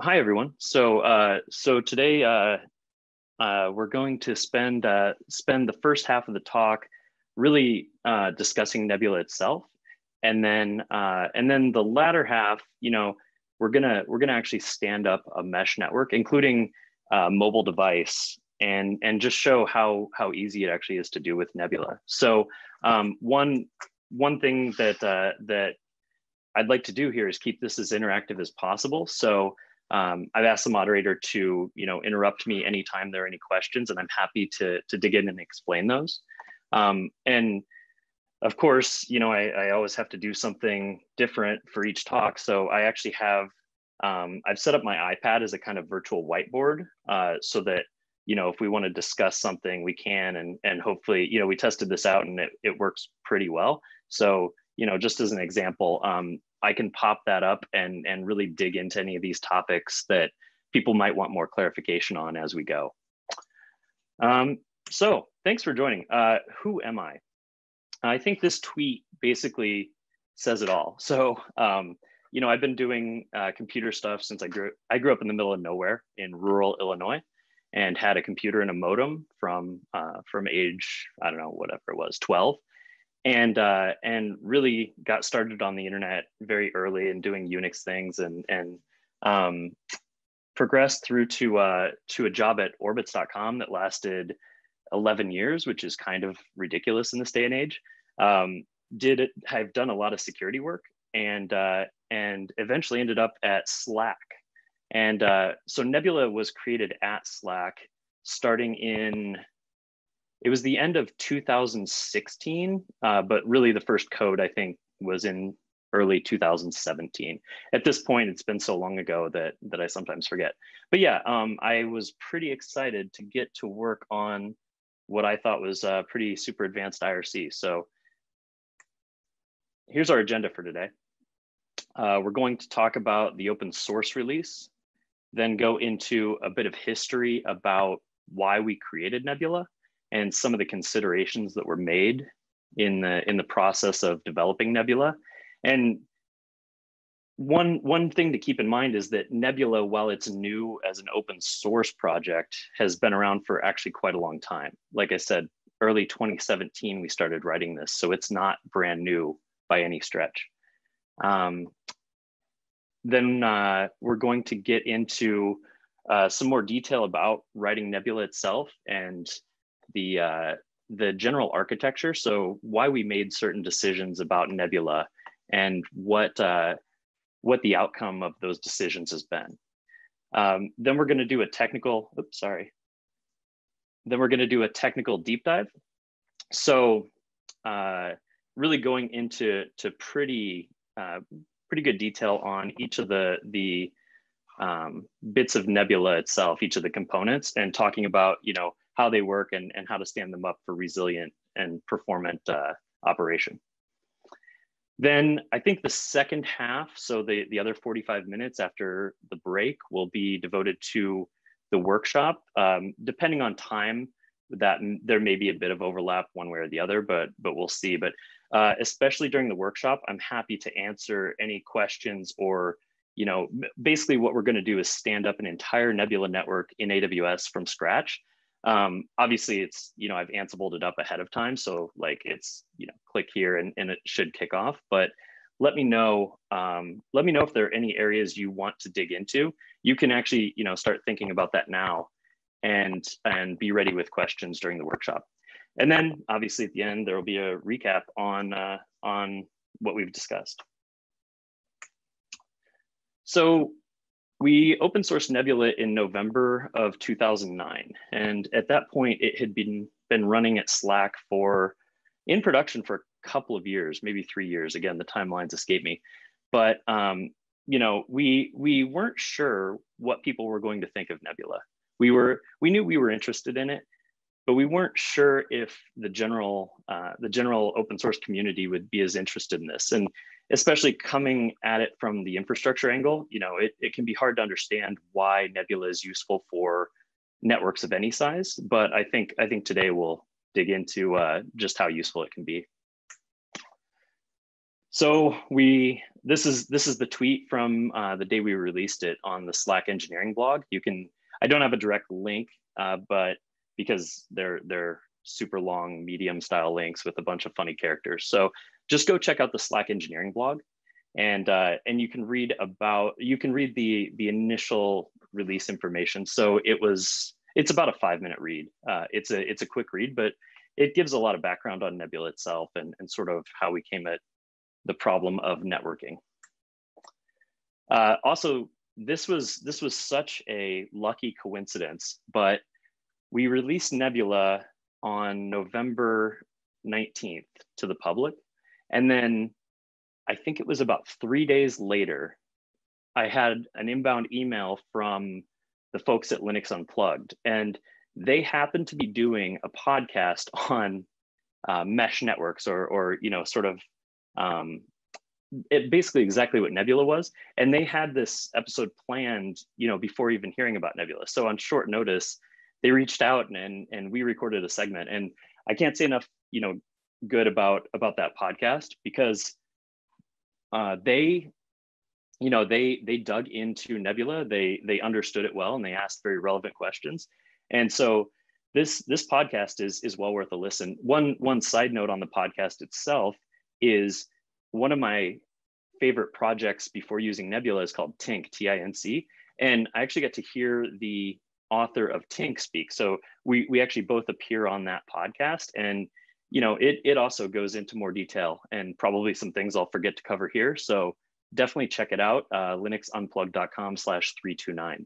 hi everyone. So uh, so today uh, uh, we're going to spend uh, spend the first half of the talk really uh, discussing Nebula itself, and then uh, and then the latter half, you know, we're gonna we're gonna actually stand up a mesh network, including mobile device, and and just show how how easy it actually is to do with Nebula. So um, one one thing that that I'd like to do here is keep this as interactive as possible. So um, I've asked the moderator to, you know, interrupt me anytime there are any questions, and I'm happy to to dig in and explain those. Um, and of course, you know, I, I, always have to do something different for each talk. So I actually have, um, I've set up my iPad as a kind of virtual whiteboard uh, so that, you know, if we want to discuss something, we can, and and hopefully, you know, we tested this out and it, it works pretty well. So you know, just as an example, um, I can pop that up and, and really dig into any of these topics that people might want more clarification on as we go. Um, so thanks for joining. Uh, who am I? I think this tweet basically says it all. So, um, you know, I've been doing uh, computer stuff since I grew, I grew up in the middle of nowhere in rural Illinois and had a computer and a modem from, uh, from age, I don't know, whatever it was, 12 and uh, and really got started on the internet very early and doing Unix things and and um, progressed through to uh, to a job at Orbitz.com that lasted 11 years, which is kind of ridiculous in this day and age. Um, did it, I've done a lot of security work and uh, and eventually ended up at Slack. And uh, so Nebula was created at Slack starting in it was the end of 2016, uh, but really the first code I think was in early 2017. At this point, it's been so long ago that that I sometimes forget. But yeah, um, I was pretty excited to get to work on what I thought was a pretty super advanced IRC. So here's our agenda for today. Uh, we're going to talk about the open source release, then go into a bit of history about why we created Nebula, and some of the considerations that were made in the in the process of developing Nebula. And one one thing to keep in mind is that Nebula, while it's new as an open source project, has been around for actually quite a long time. Like I said, early 2017 we started writing this, so it's not brand new by any stretch. Um, then uh, we're going to get into uh, some more detail about writing Nebula itself and the uh, the general architecture. So why we made certain decisions about Nebula and what uh, what the outcome of those decisions has been. Um, then we're going to do a technical. Oops, sorry. Then we're going to do a technical deep dive. So uh, really going into to pretty uh, pretty good detail on each of the the um, bits of Nebula itself, each of the components, and talking about you know how they work and, and how to stand them up for resilient and performant uh, operation. Then I think the second half, so the, the other 45 minutes after the break will be devoted to the workshop. Um, depending on time, that there may be a bit of overlap one way or the other, but but we'll see. But uh, especially during the workshop, I'm happy to answer any questions or you know basically what we're going to do is stand up an entire Nebula network in AWS from scratch um, obviously it's, you know, I've Ansibled it up ahead of time. So like it's, you know, click here and, and it should kick off, but let me know, um, let me know if there are any areas you want to dig into. You can actually, you know, start thinking about that now and, and be ready with questions during the workshop. And then obviously at the end, there will be a recap on, uh, on what we've discussed. So we open sourced Nebula in November of 2009. And at that point, it had been, been running at Slack for in production for a couple of years, maybe three years. Again, the timelines escape me. But um, you know, we we weren't sure what people were going to think of Nebula. We were we knew we were interested in it, but we weren't sure if the general uh, the general open source community would be as interested in this. And especially coming at it from the infrastructure angle, you know, it, it can be hard to understand why Nebula is useful for networks of any size. But I think I think today we'll dig into uh, just how useful it can be. So we this is this is the tweet from uh, the day we released it on the Slack engineering blog. You can I don't have a direct link, uh, but because they're they're super long medium style links with a bunch of funny characters. So just go check out the Slack engineering blog, and uh, and you can read about you can read the the initial release information. So it was it's about a five minute read. Uh, it's a it's a quick read, but it gives a lot of background on Nebula itself and, and sort of how we came at the problem of networking. Uh, also, this was this was such a lucky coincidence, but we released Nebula on November 19th to the public. And then I think it was about three days later, I had an inbound email from the folks at Linux Unplugged. And they happened to be doing a podcast on uh, mesh networks or, or, you know, sort of um, it basically exactly what Nebula was. And they had this episode planned, you know, before even hearing about Nebula. So on short notice, they reached out and, and we recorded a segment. And I can't say enough, you know, good about about that podcast because uh, they, you know, they they dug into Nebula. They they understood it well and they asked very relevant questions. And so this this podcast is is well worth a listen. One one side note on the podcast itself is one of my favorite projects before using Nebula is called tinc T-I-N-C. And I actually get to hear the author of tinc speak. So we, we actually both appear on that podcast. And, you know, it, it also goes into more detail and probably some things I'll forget to cover here. So definitely check it out, uh, linuxunplugged.com slash 329.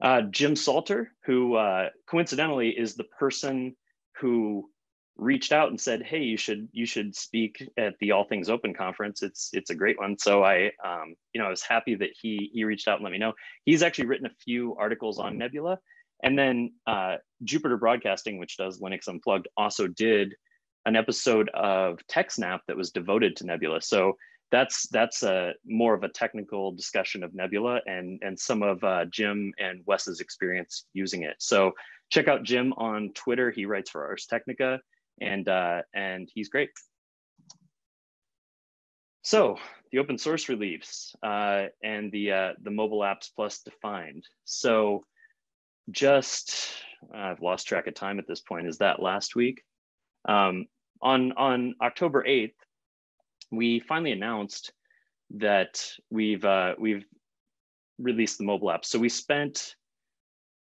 Uh, Jim Salter, who uh, coincidentally is the person who reached out and said, "Hey, you should you should speak at the All Things Open conference. It's it's a great one." So I, um, you know, I was happy that he he reached out and let me know. He's actually written a few articles on Nebula, and then uh, Jupiter Broadcasting, which does Linux Unplugged, also did an episode of TechSnap that was devoted to Nebula. So that's that's a more of a technical discussion of Nebula and and some of uh, Jim and Wes's experience using it. So check out Jim on Twitter. He writes for Ars Technica and uh, and he's great. So the open source release uh, and the uh, the mobile apps plus defined. So just I've lost track of time at this point. Is that last week? Um, on on October eighth, we finally announced that we've uh, we've released the mobile app. So we spent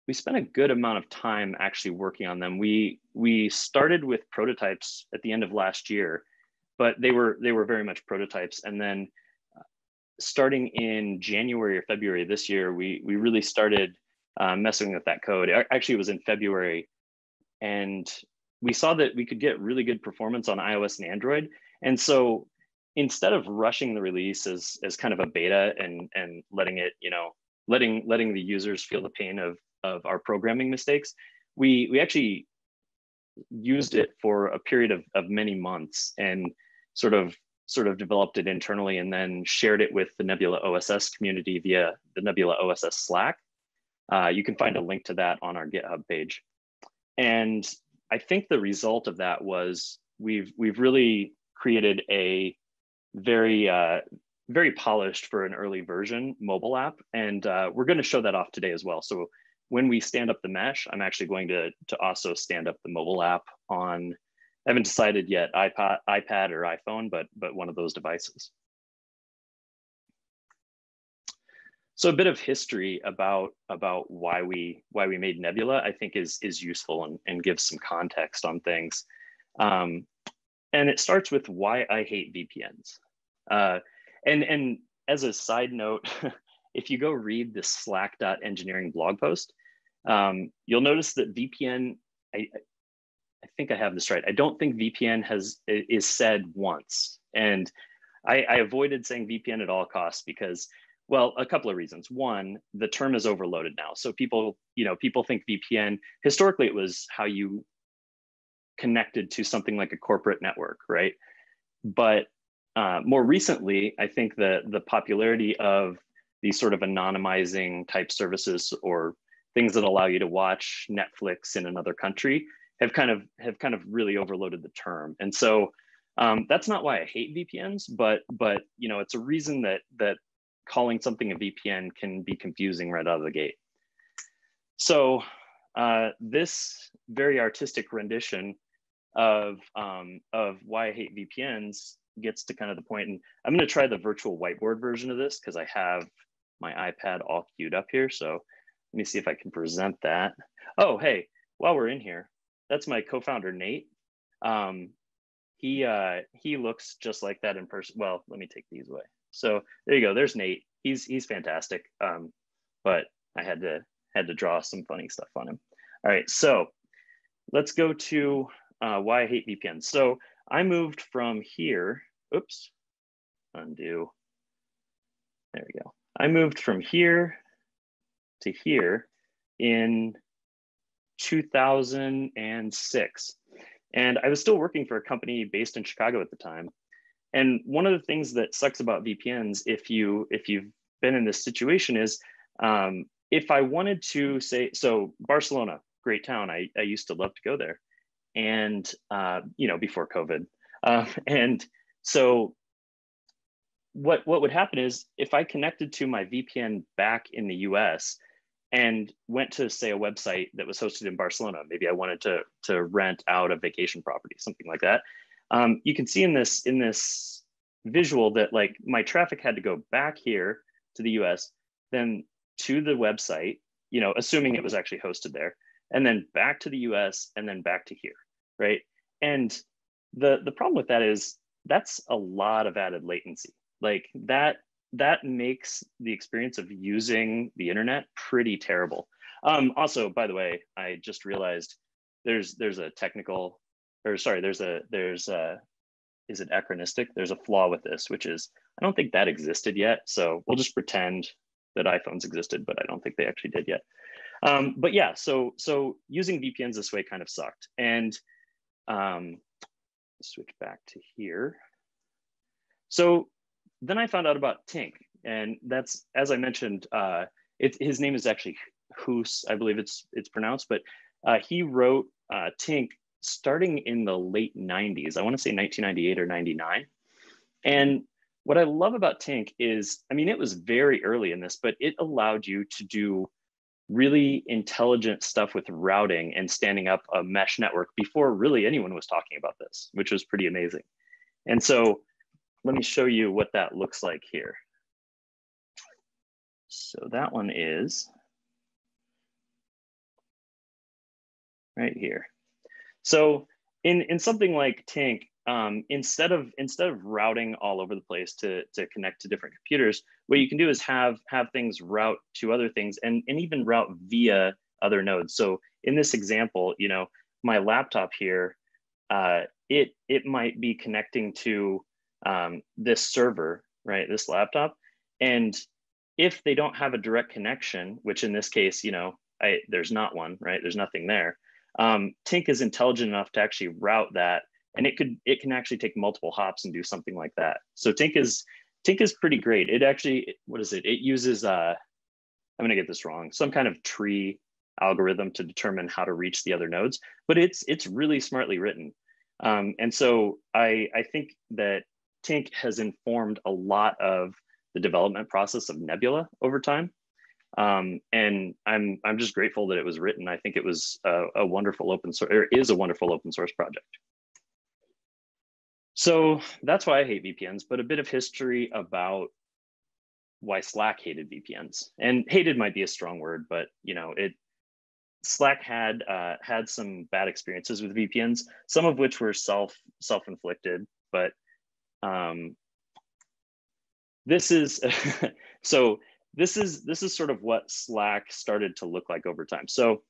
we spent a good amount of time actually working on them. We we started with prototypes at the end of last year, but they were they were very much prototypes. And then uh, starting in January or February this year, we we really started uh, messing with that code. Actually, it was in February, and we saw that we could get really good performance on iOS and Android. And so instead of rushing the release as as kind of a beta and and letting it you know letting letting the users feel the pain of of our programming mistakes, we we actually used it for a period of, of many months and sort of sort of developed it internally and then shared it with the Nebula OSS community via the Nebula OSS Slack. Uh, you can find a link to that on our GitHub page. And I think the result of that was we've we've really created a very uh, very polished for an early version mobile app, and uh, we're going to show that off today as well. So when we stand up the mesh, I'm actually going to, to also stand up the mobile app on, I haven't decided yet, iPad, iPad or iPhone, but, but one of those devices. So a bit of history about, about why, we, why we made Nebula, I think is, is useful and, and gives some context on things. Um, and it starts with why I hate VPNs. Uh, and, and as a side note, if you go read the slack.engineering blog post, um, you'll notice that VPN, I, I think I have this right. I don't think VPN has is said once. And I, I avoided saying VPN at all costs because, well, a couple of reasons. One, the term is overloaded now. So people, you know, people think VPN, historically it was how you connected to something like a corporate network, right? But uh, more recently, I think the the popularity of these sort of anonymizing type services or things that allow you to watch Netflix in another country have kind of have kind of really overloaded the term. And so Um, that's not why I hate VPNs, but but you know it's a reason that that calling something a VPN can be confusing right out of the gate. So uh, this very artistic rendition of um, of why I hate VPNs gets to kind of the point, and I'm going to try the virtual whiteboard version of this because I have my iPad all queued up here. So let me see if I can present that. Oh, hey, while we're in here, that's my co-founder Nate. Um, he uh, he looks just like that in person. Well, let me take these away. So there you go. There's Nate. He's he's fantastic. Um, but I had to had to draw some funny stuff on him. All right, so let's go to uh, why I hate VPNs. So I moved from here. Oops, undo. There we go. I moved from here to here in 2006. And I was still working for a company based in Chicago at the time. And one of the things that sucks about VPNs, if you if you've been in this situation, is um, if I wanted to say so, Barcelona, great town. I, I used to love to go there, and uh, you know before COVID, uh, and so what what would happen is if I connected to my VPN back in the US, and went to say a website that was hosted in Barcelona. Maybe I wanted to to rent out a vacation property, something like that. Um, you can see in this in this visual that like my traffic had to go back here to the US, then to the website, you know, assuming it was actually hosted there, and then back to the US and then back to here, right? And the the problem with that is that's a lot of added latency. Like that that makes the experience of using the internet pretty terrible. Um, also, by the way, I just realized there's there's a technical, or sorry, there's a there's a is it anachronistic? There's a flaw with this, which is I don't think that existed yet. So we'll just pretend that iPhones existed, but I don't think they actually did yet. Um, but yeah, so so using VPNs this way kind of sucked. And um, switch back to here. So then I found out about Tinc, and that's as I mentioned. Uh, it, his name is actually Guus, I believe it's it's pronounced, but uh, he wrote uh, Tinc starting in the late 90s. I want to say 1998 or 99. And what I love about Tinc is, I mean, it was very early in this, but it allowed you to do really intelligent stuff with routing and standing up a mesh network before really anyone was talking about this, which was pretty amazing. And so let me show you what that looks like here. So that one is right here. So in, in something like Tinc, um, instead of instead of routing all over the place to, to connect to different computers, what you can do is have have things route to other things and, and even route via other nodes. So in this example, you know, my laptop here, uh, it it might be connecting to um, this server, right, this laptop. And if they don't have a direct connection, which in this case, you know, I, there's not one, right? There's nothing there. Um, Tinc is intelligent enough to actually route that, and it could it can actually take multiple hops and do something like that. So Tinc is Tinc is pretty great. It actually what is it? It uses uh, I'm gonna get this wrong, some kind of tree algorithm to determine how to reach the other nodes, but it's it's really smartly written. Um, and so I I think that Tink has informed a lot of the development process of Nebula over time. Um, and I'm I'm just grateful that it was written. I think it was a, a wonderful open source, or is a wonderful open source project. So that's why I hate VPNs, but a bit of history about why Slack hated VPNs. And hated might be a strong word, but you know, it Slack had uh, had some bad experiences with VPNs, some of which were self self inflicted, but um, this is so this is this is sort of what Slack started to look like over time. So,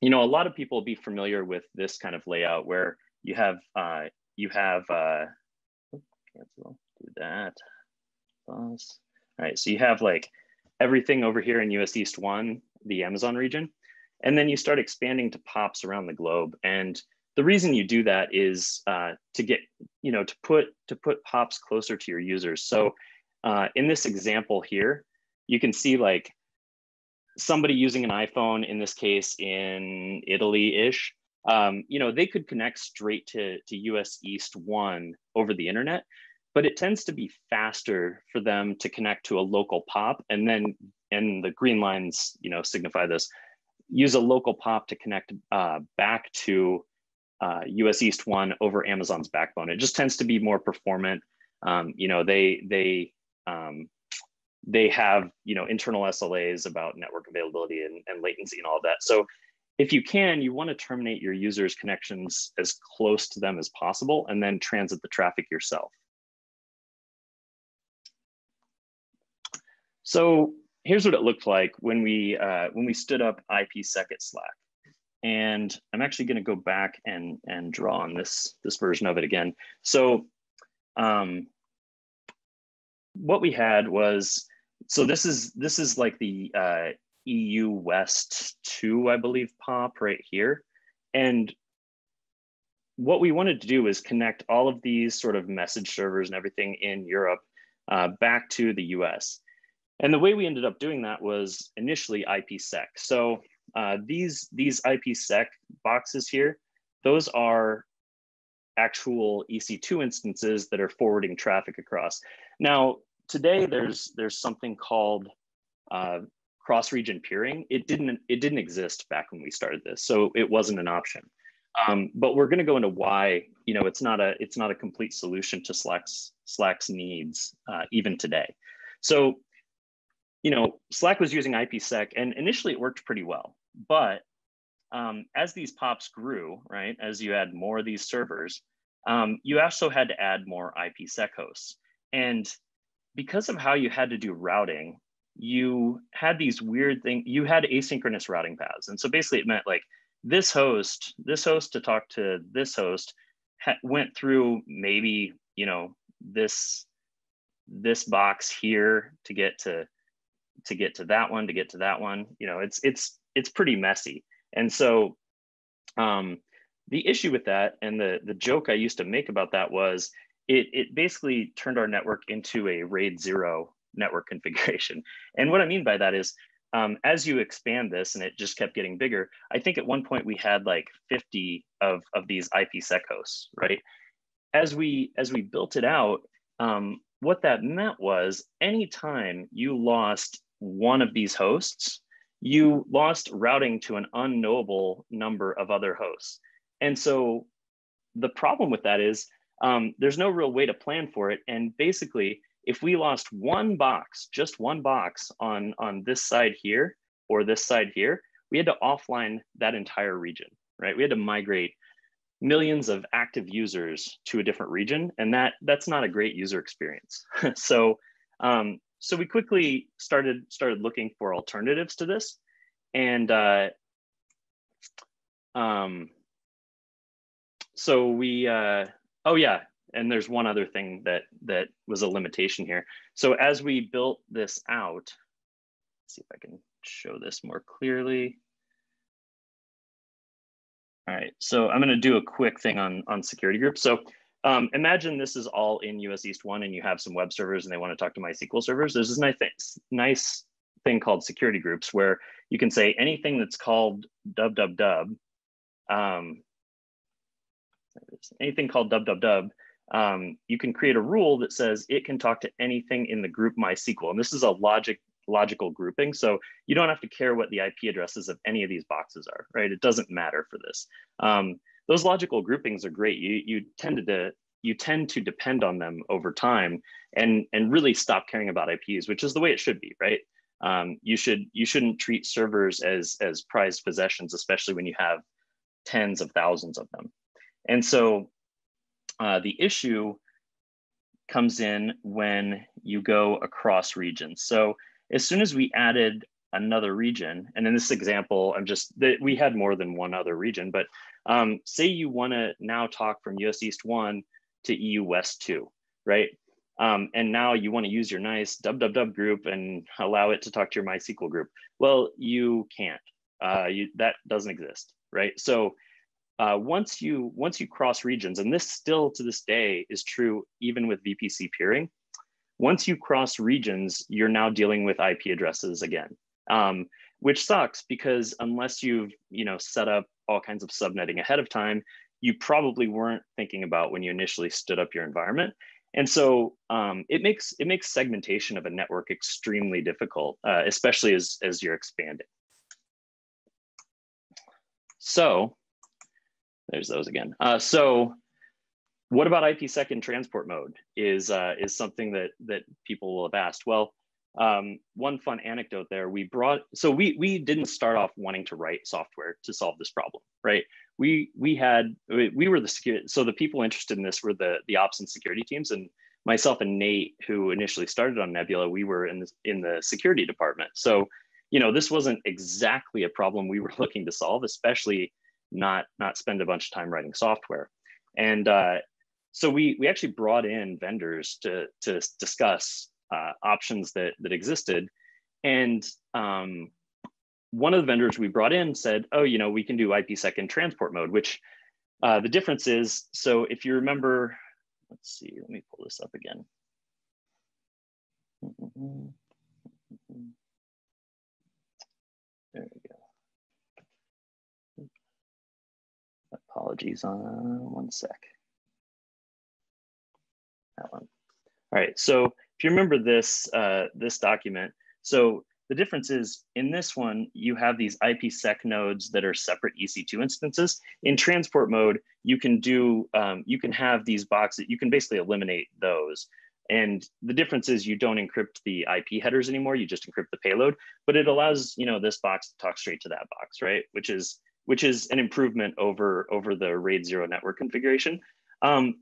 you know, a lot of people be familiar with this kind of layout where you have uh, you have uh, cancel do that. All right, so you have like everything over here in US East one, the Amazon region, and then you start expanding to pops around the globe. And the reason you do that is uh, to get, you know, to put to put pops closer to your users. So uh, in this example here, you can see like somebody using an iPhone, in this case in Italy-ish, um, you know, they could connect straight to, to US East 1 over the internet, but it tends to be faster for them to connect to a local POP and then, and the green lines, you know, signify this, use a local POP to connect uh, back to uh, US East 1 over Amazon's backbone. It just tends to be more performant. Um, you know, they, they, um, they have you know internal SLAs about network availability and, and latency and all of that. So if you can, you want to terminate your users' connections as close to them as possible and then transit the traffic yourself. So here's what it looked like when we uh, when we stood up IPsec at Slack. And I'm actually going to go back and and draw on this this version of it again. So um, what we had was so this is this is like the uh, EU West 2, I believe, pop right here. And what we wanted to do is connect all of these sort of message servers and everything in Europe uh, back to the US. And the way we ended up doing that was initially IPsec. So uh, these, these IPsec boxes here, those are actual EC2 instances that are forwarding traffic across. Now, today there's, there's something called uh, cross-region peering, it didn't it didn't exist back when we started this, so it wasn't an option. Um, but we're going to go into why you know it's not a it's not a complete solution to Slack's Slack's needs uh, even today. So you know Slack was using IPsec, and initially it worked pretty well, but um, as these pops grew, right, as you add more of these servers, um, you also had to add more IPsec hosts, and because of how you had to do routing, you had these weird things, you had asynchronous routing paths. And so basically it meant like this host, this host to talk to this host went through maybe, you know, this, this box here to get to, to get to that one, to get to that one, you know, it's, it's, it's pretty messy. And so um, the issue with that and the, the joke I used to make about that was it, it basically turned our network into a RAID zero network configuration. And what I mean by that is, um, as you expand this and it just kept getting bigger, I think at one point we had like 50 of, of these IPsec hosts, right? As we, as we built it out, um, what that meant was anytime you lost one of these hosts, you lost routing to an unknowable number of other hosts. And so the problem with that is um, there's no real way to plan for it. And basically, if we lost one box, just one box on, on this side here or this side here, we had to offline that entire region, right? We had to migrate millions of active users to a different region, and that that's not a great user experience. so, um, so we quickly started started looking for alternatives to this, and uh, um, so we uh, oh yeah, and there's one other thing that that was a limitation here. So as we built this out, see if I can show this more clearly. All right, so I'm gonna do a quick thing on, on security groups. So um, imagine this is all in US East 1 and you have some web servers and they wanna to talk to MySQL servers. There's this nice nice thing called security groups where you can say anything that's called dub, um, anything called dub um, you can create a rule that says it can talk to anything in the group MySQL. And this is a logic logical grouping. So you don't have to care what the IP addresses of any of these boxes are, right? It doesn't matter for this. Um, those logical groupings are great. You, you tend to you tend to depend on them over time and, and really stop caring about IPs, which is the way it should be, right? Um, you should you shouldn't treat servers as as prized possessions, especially when you have tens of thousands of them. And so uh, the issue comes in when you go across regions. So as soon as we added another region, and in this example, I'm just, that we had more than one other region, but um, say you wanna now talk from US East 1 to EU West 2, right? Um, and now you wanna use your nice www group and allow it to talk to your MySQL group. Well, you can't, uh, you, that doesn't exist, right? So uh, once you once you cross regions, and this still to this day is true even with VPC peering, once you cross regions, you're now dealing with IP addresses again. Um, which sucks because unless you've you know set up all kinds of subnetting ahead of time, you probably weren't thinking about when you initially stood up your environment. And so um, it makes it makes segmentation of a network extremely difficult, uh, especially as as you're expanding. So there's those again. Uh, so what about IPsec in transport mode is uh, is something that that people will have asked. Well, um, one fun anecdote there, we brought, so we, we didn't start off wanting to write software to solve this problem, right? We, we had, we were the security, so the people interested in this were the, the ops and security teams and myself and Nate, who initially started on Nebula, we were in the, in the security department. So, you know, this wasn't exactly a problem we were looking to solve, especially not, not spend a bunch of time writing software. And uh, so we, we actually brought in vendors to, to discuss uh, options that that existed, and um, one of the vendors we brought in said, "Oh, you know, we can do IPsec in transport mode." Which uh, the difference is, so if you remember, let's see, let me pull this up again. There Apologies on one sec. That one. All right, so if you remember this, uh, this document, so the difference is in this one, you have these IPsec nodes that are separate EC2 instances. In transport mode, you can do, um, you can have these boxes, you can basically eliminate those. And the difference is you don't encrypt the IP headers anymore, you just encrypt the payload, but it allows, you know, this box to talk straight to that box, right? Which is, which is an improvement over, over the RAID zero network configuration. Um,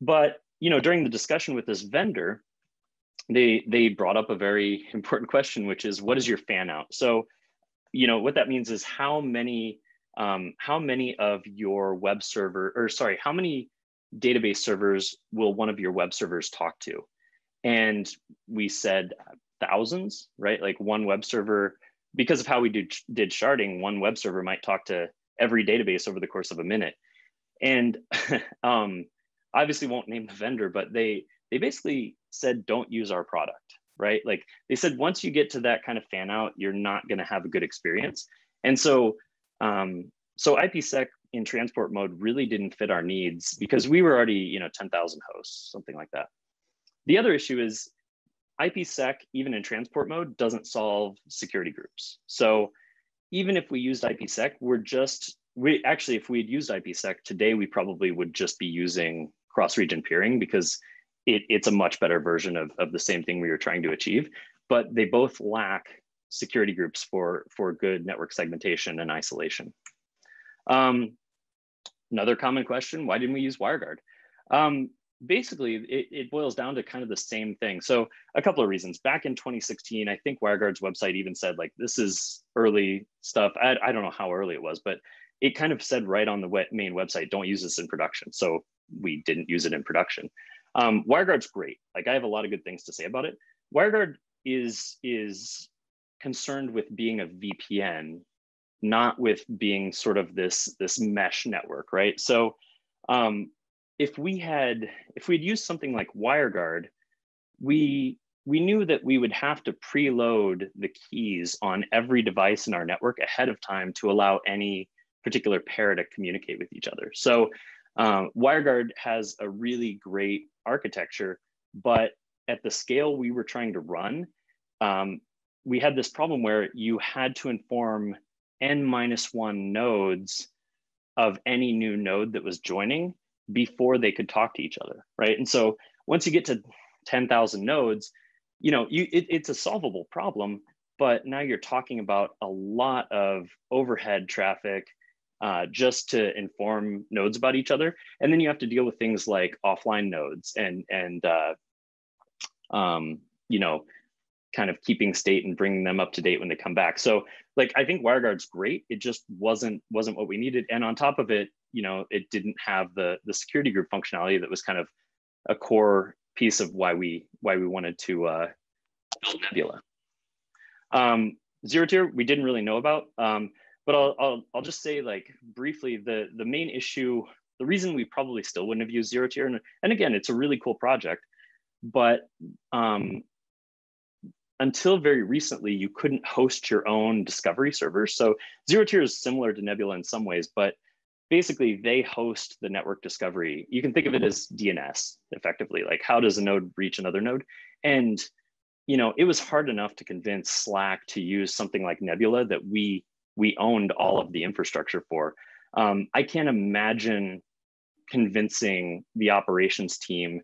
but, you know, during the discussion with this vendor, they they brought up a very important question, which is what is your fan out? So, you know, what that means is how many um, how many of your web server or sorry, how many database servers will one of your web servers talk to? And we said thousands, right? Like one web server, because of how we did, did sharding, one web server might talk to every database over the course of a minute. And um, obviously won't name the vendor, but they they basically said don't use our product right? Like they said once you get to that kind of fan out you're not going to have a good experience. And so um, so ipsec in transport mode really didn't fit our needs because we were already you know 10,000 hosts something like that. The other issue is ipsec even in transport mode doesn't solve security groups so even if we used ipsec we're just we actually if we had used ipsec today we probably would just be using cross region peering because it, it's a much better version of, of the same thing we were trying to achieve, but they both lack security groups for, for good network segmentation and isolation. Um, another common question, why didn't we use WireGuard? Um, basically, it, it, boils down to kind of the same thing. So a couple of reasons. Back in 2016, I think WireGuard's website even said like, this is early stuff. I, I don't know how early it was, but it kind of said right on the main website, don't use this in production. So we didn't use it in production. Um, WireGuard's great. Like I have a lot of good things to say about it. WireGuard is is concerned with being a VPN, not with being sort of this this mesh network, right? So um, if we had if we'd used something like WireGuard, we we knew that we would have to preload the keys on every device in our network ahead of time to allow any particular pair to communicate with each other. So um, WireGuard has a really great architecture, but at the scale we were trying to run, um, we had this problem where you had to inform n minus one nodes of any new node that was joining before they could talk to each other, right? And so once you get to 10,000 nodes, you know, you, it, it's a solvable problem, but now you're talking about a lot of overhead traffic, uh, just to inform nodes about each other. And then you have to deal with things like offline nodes and, and uh, um, you know, kind of keeping state and bringing them up to date when they come back. So like, I think WireGuard's great. It just wasn't, wasn't what we needed. And on top of it, you know, it didn't have the, the security group functionality that was kind of a core piece of why we, why we wanted to uh, build Nebula. Um, ZeroTier, we didn't really know about. Um, but I'll, I'll, I'll just say like briefly, the, the main issue, the reason we probably still wouldn't have used ZeroTier, and, and again, it's a really cool project, but um, until very recently, you couldn't host your own discovery servers. So ZeroTier is similar to Nebula in some ways, but basically they host the network discovery. You can think of it as DNS effectively, like how does a node reach another node? And you know, it was hard enough to convince Slack to use something like Nebula that we we owned all of the infrastructure for. Um, I can't imagine convincing the operations team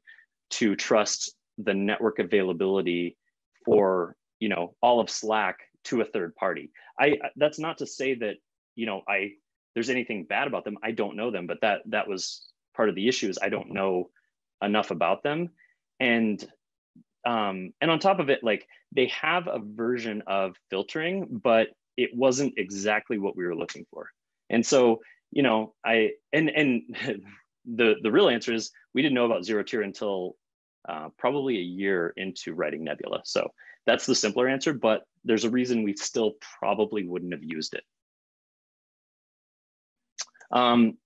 to trust the network availability for you know all of Slack to a third party. I that's not to say that you know I there's anything bad about them. I don't know them, but that that was part of the issue is I don't know enough about them. And um, and on top of it, like they have a version of filtering, but it wasn't exactly what we were looking for. And so, you know, I and and the the real answer is we didn't know about ZeroTier until uh, probably a year into writing Nebula. So that's the simpler answer, but there's a reason we still probably wouldn't have used it. Um,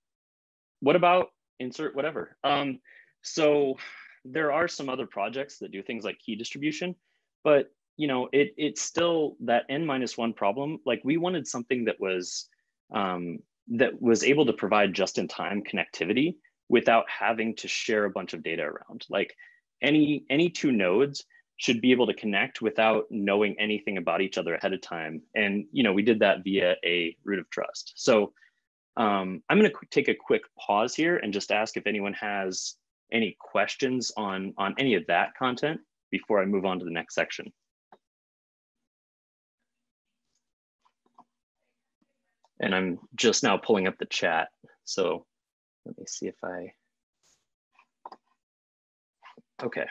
what about insert whatever? Um, so there are some other projects that do things like key distribution, but you know, it it's still that n minus one problem. Like we wanted something that was um, that was able to provide just-in-time connectivity without having to share a bunch of data around. Like any any two nodes should be able to connect without knowing anything about each other ahead of time. And you know, we did that via a root of trust. So um, I'm going to take a quick pause here and just ask if anyone has any questions on, on any of that content before I move on to the next section. And I'm just now pulling up the chat. So let me see if I, okay.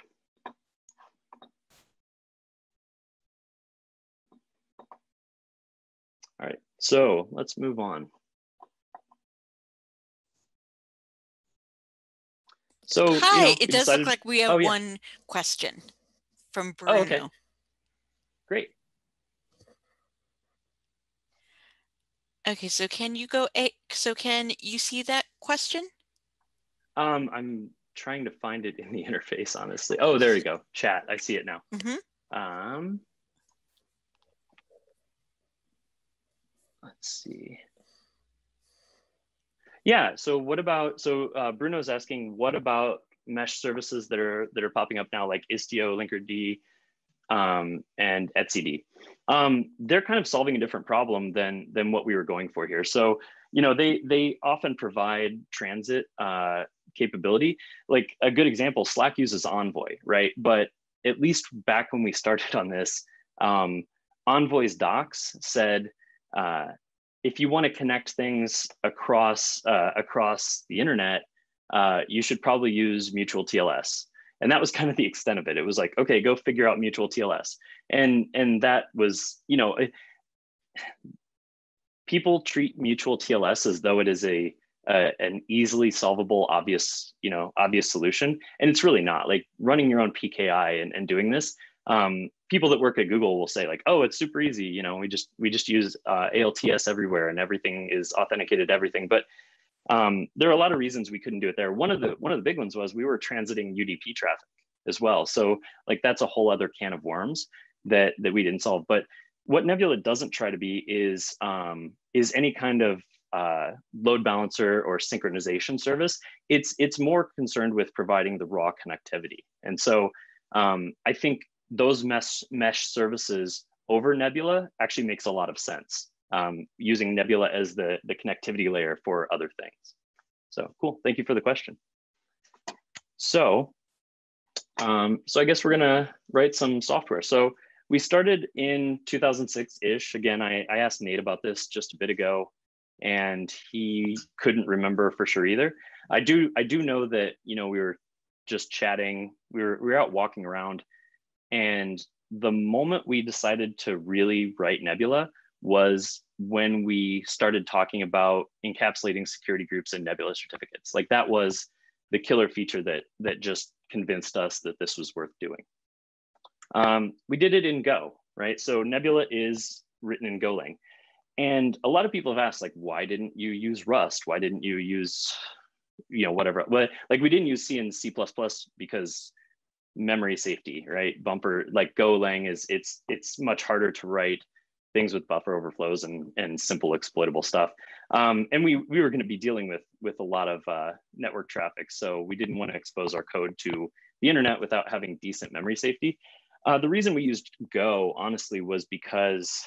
All right, so let's move on. So hi, you know, it does decided... look like we have oh, yeah. one question from Bruno. Oh, okay. Great. Okay, so can you go? A, so can you see that question? Um, I'm trying to find it in the interface, honestly. Oh, there you go. Chat. I see it now. Mm -hmm. Um, let's see. Yeah. So what about so uh, Bruno's asking what about mesh services that are that are popping up now like Istio, Linkerd, um, and etcd. Um, they're kind of solving a different problem than than what we were going for here. So you know they they often provide transit uh, capability. Like a good example, Slack uses Envoy, right? But at least back when we started on this, um, Envoy's docs said uh, if you want to connect things across uh, across the internet, uh, you should probably use mutual TLS. And that was kind of the extent of it. It was like, okay, go figure out mutual TLS. And and that was, you know, it, people treat mutual TLS as though it is a, a an easily solvable, obvious, you know, obvious solution. And it's really not. Like running your own PKI and, and doing this um, people that work at Google will say like, oh, it's super easy. You know, we just we just use uh, ALTS everywhere and everything is authenticated everything. But um, there are a lot of reasons we couldn't do it there. One of the one of the big ones was we were transiting UDP traffic as well. So like that's a whole other can of worms that that we didn't solve. But what Nebula doesn't try to be is um, is any kind of uh, load balancer or synchronization service. It's it's more concerned with providing the raw connectivity. And so um, I think those mesh, mesh services over Nebula actually makes a lot of sense um, using Nebula as the, the connectivity layer for other things. So cool, thank you for the question. So, um, so I guess we're gonna write some software. So we started in 2006-ish. Again, I, I asked Nate about this just a bit ago and he couldn't remember for sure either. I do, I do know that, you know, we were just chatting, we were, we were out walking around and the moment we decided to really write Nebula was when we started talking about encapsulating security groups in Nebula certificates. Like that was the killer feature that, that just convinced us that this was worth doing. Um, we did it in Go, right? So Nebula is written in Golang. And a lot of people have asked, like, why didn't you use Rust? Why didn't you use, you know, whatever? Like we didn't use C and C++ because memory safety, right? Bumper like Golang is it's it's much harder to write things with buffer overflows and and simple exploitable stuff. Um, and we we were going to be dealing with with a lot of uh, network traffic, so we didn't want to expose our code to the internet without having decent memory safety. Uh, the reason we used Go, honestly, was because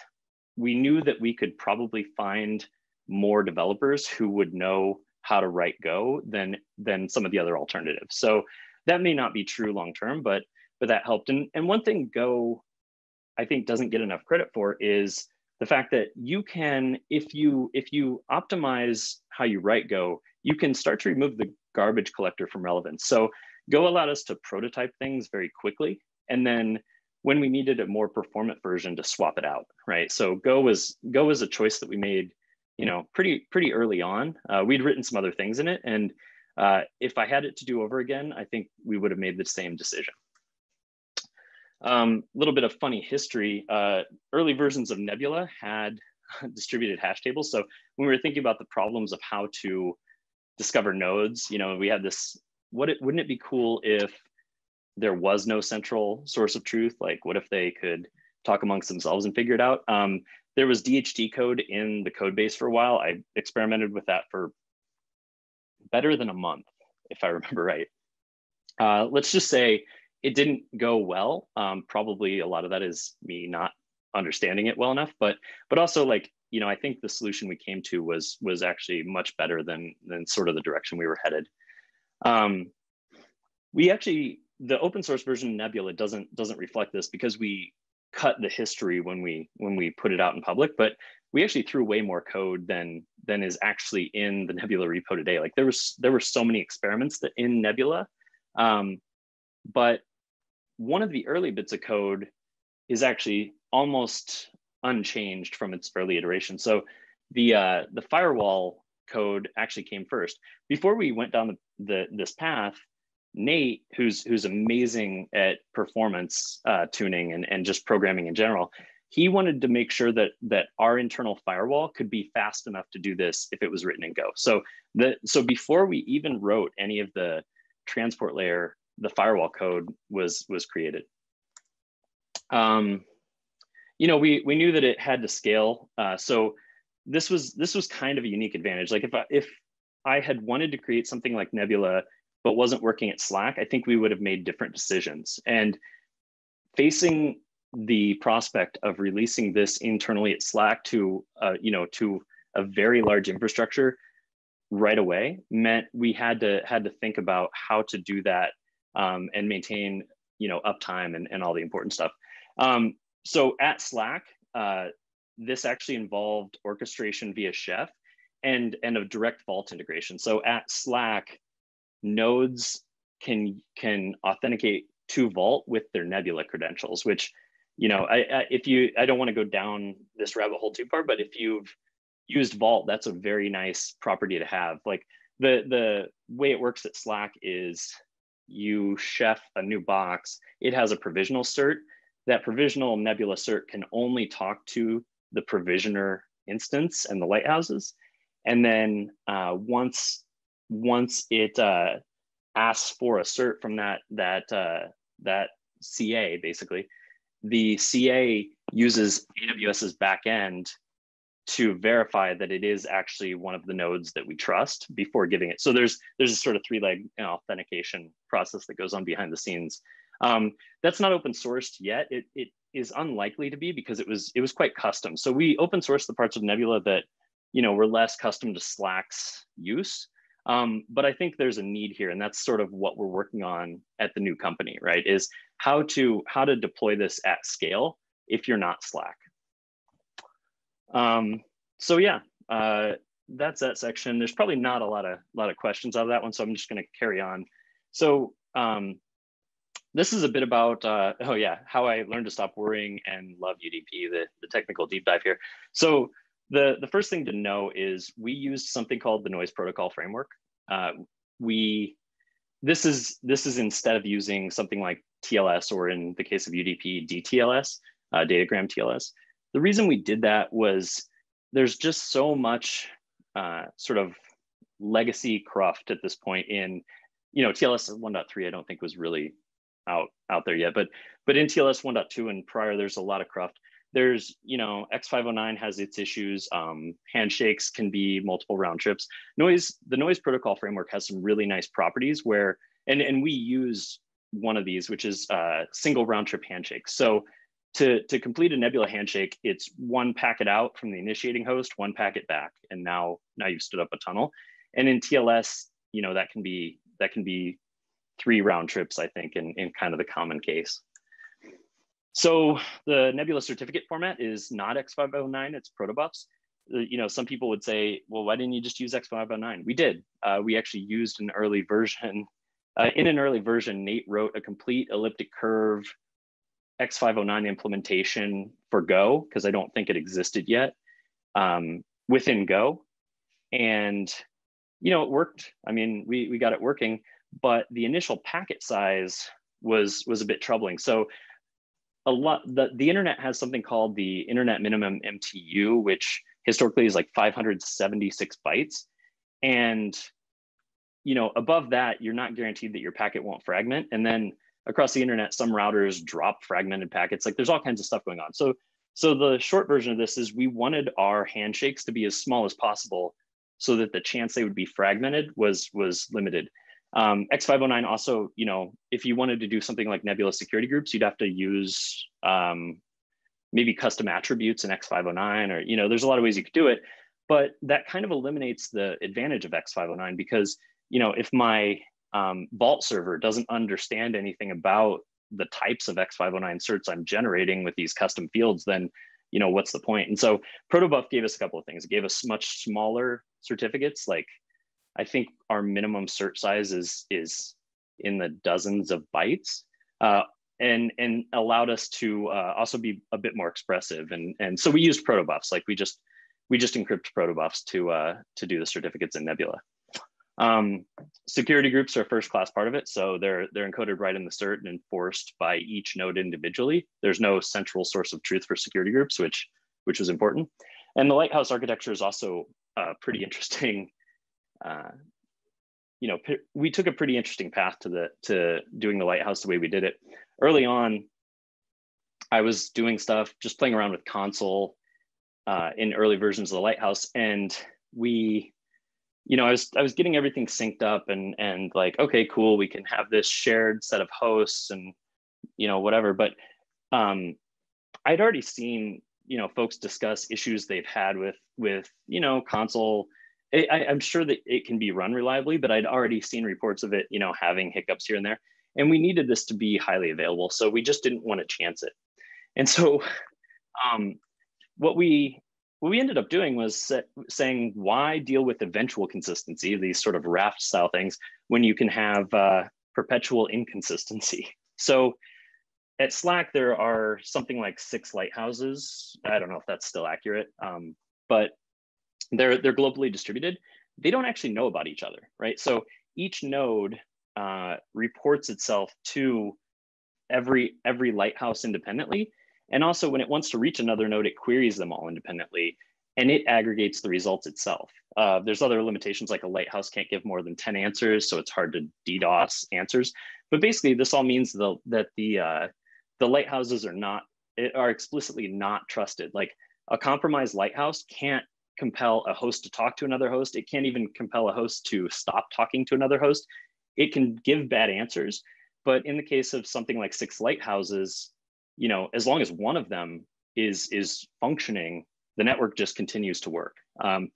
we knew that we could probably find more developers who would know how to write Go than than some of the other alternatives. So that may not be true long term, but but that helped. And and one thing Go, I think, doesn't get enough credit for is the fact that you can, if you if you optimize how you write Go, you can start to remove the garbage collector from relevance. So Go allowed us to prototype things very quickly, and then when we needed a more performant version to swap it out, right? So Go was Go was a choice that we made, you know, pretty pretty early on. Uh, we'd written some other things in it, and uh, if I had it to do over again, I think we would have made the same decision. A um, little bit of funny history. Uh, early versions of Nebula had distributed hash tables. So when we were thinking about the problems of how to discover nodes, you know, we had this, what it, wouldn't it be cool if there was no central source of truth? Like what if they could talk amongst themselves and figure it out? Um, there was DHT code in the code base for a while. I experimented with that for better than a month, if I remember right. Uh, let's just say it didn't go well. Um, probably a lot of that is me not understanding it well enough, but but also like you know I think the solution we came to was was actually much better than than sort of the direction we were headed. Um, we actually the open source version of Nebula doesn't doesn't reflect this because we cut the history when we when we put it out in public, but we actually threw way more code than than is actually in the Nebula repo today. Like there was there were so many experiments that in Nebula, um, but one of the early bits of code is actually almost unchanged from its early iteration. So the uh, the firewall code actually came first. Before we went down the, the this path, Nate, who's who's amazing at performance uh, tuning and, and just programming in general, he wanted to make sure that that our internal firewall could be fast enough to do this if it was written in Go. So the so before we even wrote any of the transport layer, the firewall code was was created. Um, you know, we we knew that it had to scale. Uh, so this was this was kind of a unique advantage. Like if I, if I had wanted to create something like Nebula but wasn't working at Slack, I think we would have made different decisions. And facing the prospect of releasing this internally at Slack to, uh, you know, to a very large infrastructure right away meant we had to had to think about how to do that um, and maintain, you know, uptime and, and all the important stuff. Um, so at Slack, uh, this actually involved orchestration via Chef and and a direct vault integration. So at Slack, nodes can can authenticate to Vault with their Nebula credentials, which, you know, I, I, if you, I don't want to go down this rabbit hole too far, but if you've used Vault, that's a very nice property to have. Like the the way it works at Slack is you chef a new box, it has a provisional cert. That provisional Nebula cert can only talk to the provisioner instance and the lighthouses. And then uh, once once it uh, asks for a cert from that that uh, that CA basically, the CA uses AWS's backend to verify that it is actually one of the nodes that we trust before giving it. So there's there's a sort of three leg you know, authentication process that goes on behind the scenes. Um, that's not open sourced yet. It, it is unlikely to be because it was it was quite custom. So we open sourced the parts of Nebula that you know were less custom to Slack's use. Um, but I think there's a need here, and that's sort of what we're working on at the new company, right? Is how to how to deploy this at scale if you're not Slack. Um, so yeah, uh, that's that section. There's probably not a lot of lot of questions out of that one, so I'm just going to carry on. So um, this is a bit about uh, oh yeah, how I learned to stop worrying and love UDP, the the technical deep dive here. So the, the first thing to know is we used something called the noise protocol framework. Uh, we, this is, this is instead of using something like TLS or in the case of UDP, DTLS, uh, datagram TLS. The reason we did that was there's just so much uh, sort of legacy cruft at this point in, you know, TLS 1.3 I don't think was really out out there yet. But but in TLS 1.2 and prior, there's a lot of cruft. There's, you know, X509 has its issues. Um, handshakes can be multiple round trips. Noise, the noise protocol framework has some really nice properties where, and, and we use one of these, which is uh, single round trip handshake. So to, to complete a Nebula handshake, it's one packet out from the initiating host, one packet back, and now now you've stood up a tunnel. And in TLS, you know that can be that can be three round trips, I think, in, in kind of the common case. So the Nebula certificate format is not X509, it's protobufs. Uh, you know, some people would say, well, why didn't you just use X509? We did. Uh, we actually used an early version. Uh, in an early version, Nate wrote a complete elliptic curve X509 implementation for Go, because I don't think it existed yet um, within Go. And, you know, it worked. I mean, we, we got it working, but the initial packet size was, was a bit troubling. So a lot the, the internet has something called the internet minimum mtu which historically is like 576 bytes. And you know above that you're not guaranteed that your packet won't fragment. And then across the internet some routers drop fragmented packets. Like there's all kinds of stuff going on. So so the short version of this is we wanted our handshakes to be as small as possible so that the chance they would be fragmented was was limited um, X509 also, you know, if you wanted to do something like Nebula security groups, you'd have to use um, maybe custom attributes in X509 or, you know, there's a lot of ways you could do it, but that kind of eliminates the advantage of X509 because, you know, if my um, Vault server doesn't understand anything about the types of X509 certs I'm generating with these custom fields, then, you know, what's the point? And so Protobuf gave us a couple of things. It gave us much smaller certificates like I think our minimum cert size is is in the dozens of bytes, uh, and and allowed us to uh, also be a bit more expressive. And and so we used protobufs, like we just we just encrypt protobufs to uh, to do the certificates in Nebula. Um, security groups are first class part of it, so they're they're encoded right in the cert and enforced by each node individually. There's no central source of truth for security groups, which which was important. And the Lighthouse architecture is also uh, pretty interesting uh, you know, we took a pretty interesting path to the to doing the lighthouse the way we did it. Early on, I was doing stuff, just playing around with Consul uh, in early versions of the lighthouse, and we, you know, I was I was getting everything synced up and and like, okay, cool, we can have this shared set of hosts and you know whatever. But um, I'd already seen you know folks discuss issues they've had with with you know Consul I, am sure that it can be run reliably, but I'd already seen reports of it, you know, having hiccups here and there. And we needed this to be highly available. So we just didn't want to chance it. And so um, what we what we ended up doing was saying, why deal with eventual consistency, these sort of raft style things, when you can have uh, perpetual inconsistency? So at Slack, there are something like six lighthouses. I don't know if that's still accurate, um, but they're they're globally distributed they don't actually know about each other right? So each node uh, reports itself to every every lighthouse independently. And also when it wants to reach another node it queries them all independently and it aggregates the results itself. Uh, there's other limitations like a lighthouse can't give more than 10 answers so it's hard to ddos answers. But basically this all means the, that the uh, the lighthouses are not are explicitly not trusted. Like a compromised lighthouse can't compel a host to talk to another host. It can't even compel a host to stop talking to another host. It can give bad answers. But in the case of something like six lighthouses, you know, as long as one of them is is functioning, the network just continues to work. Um,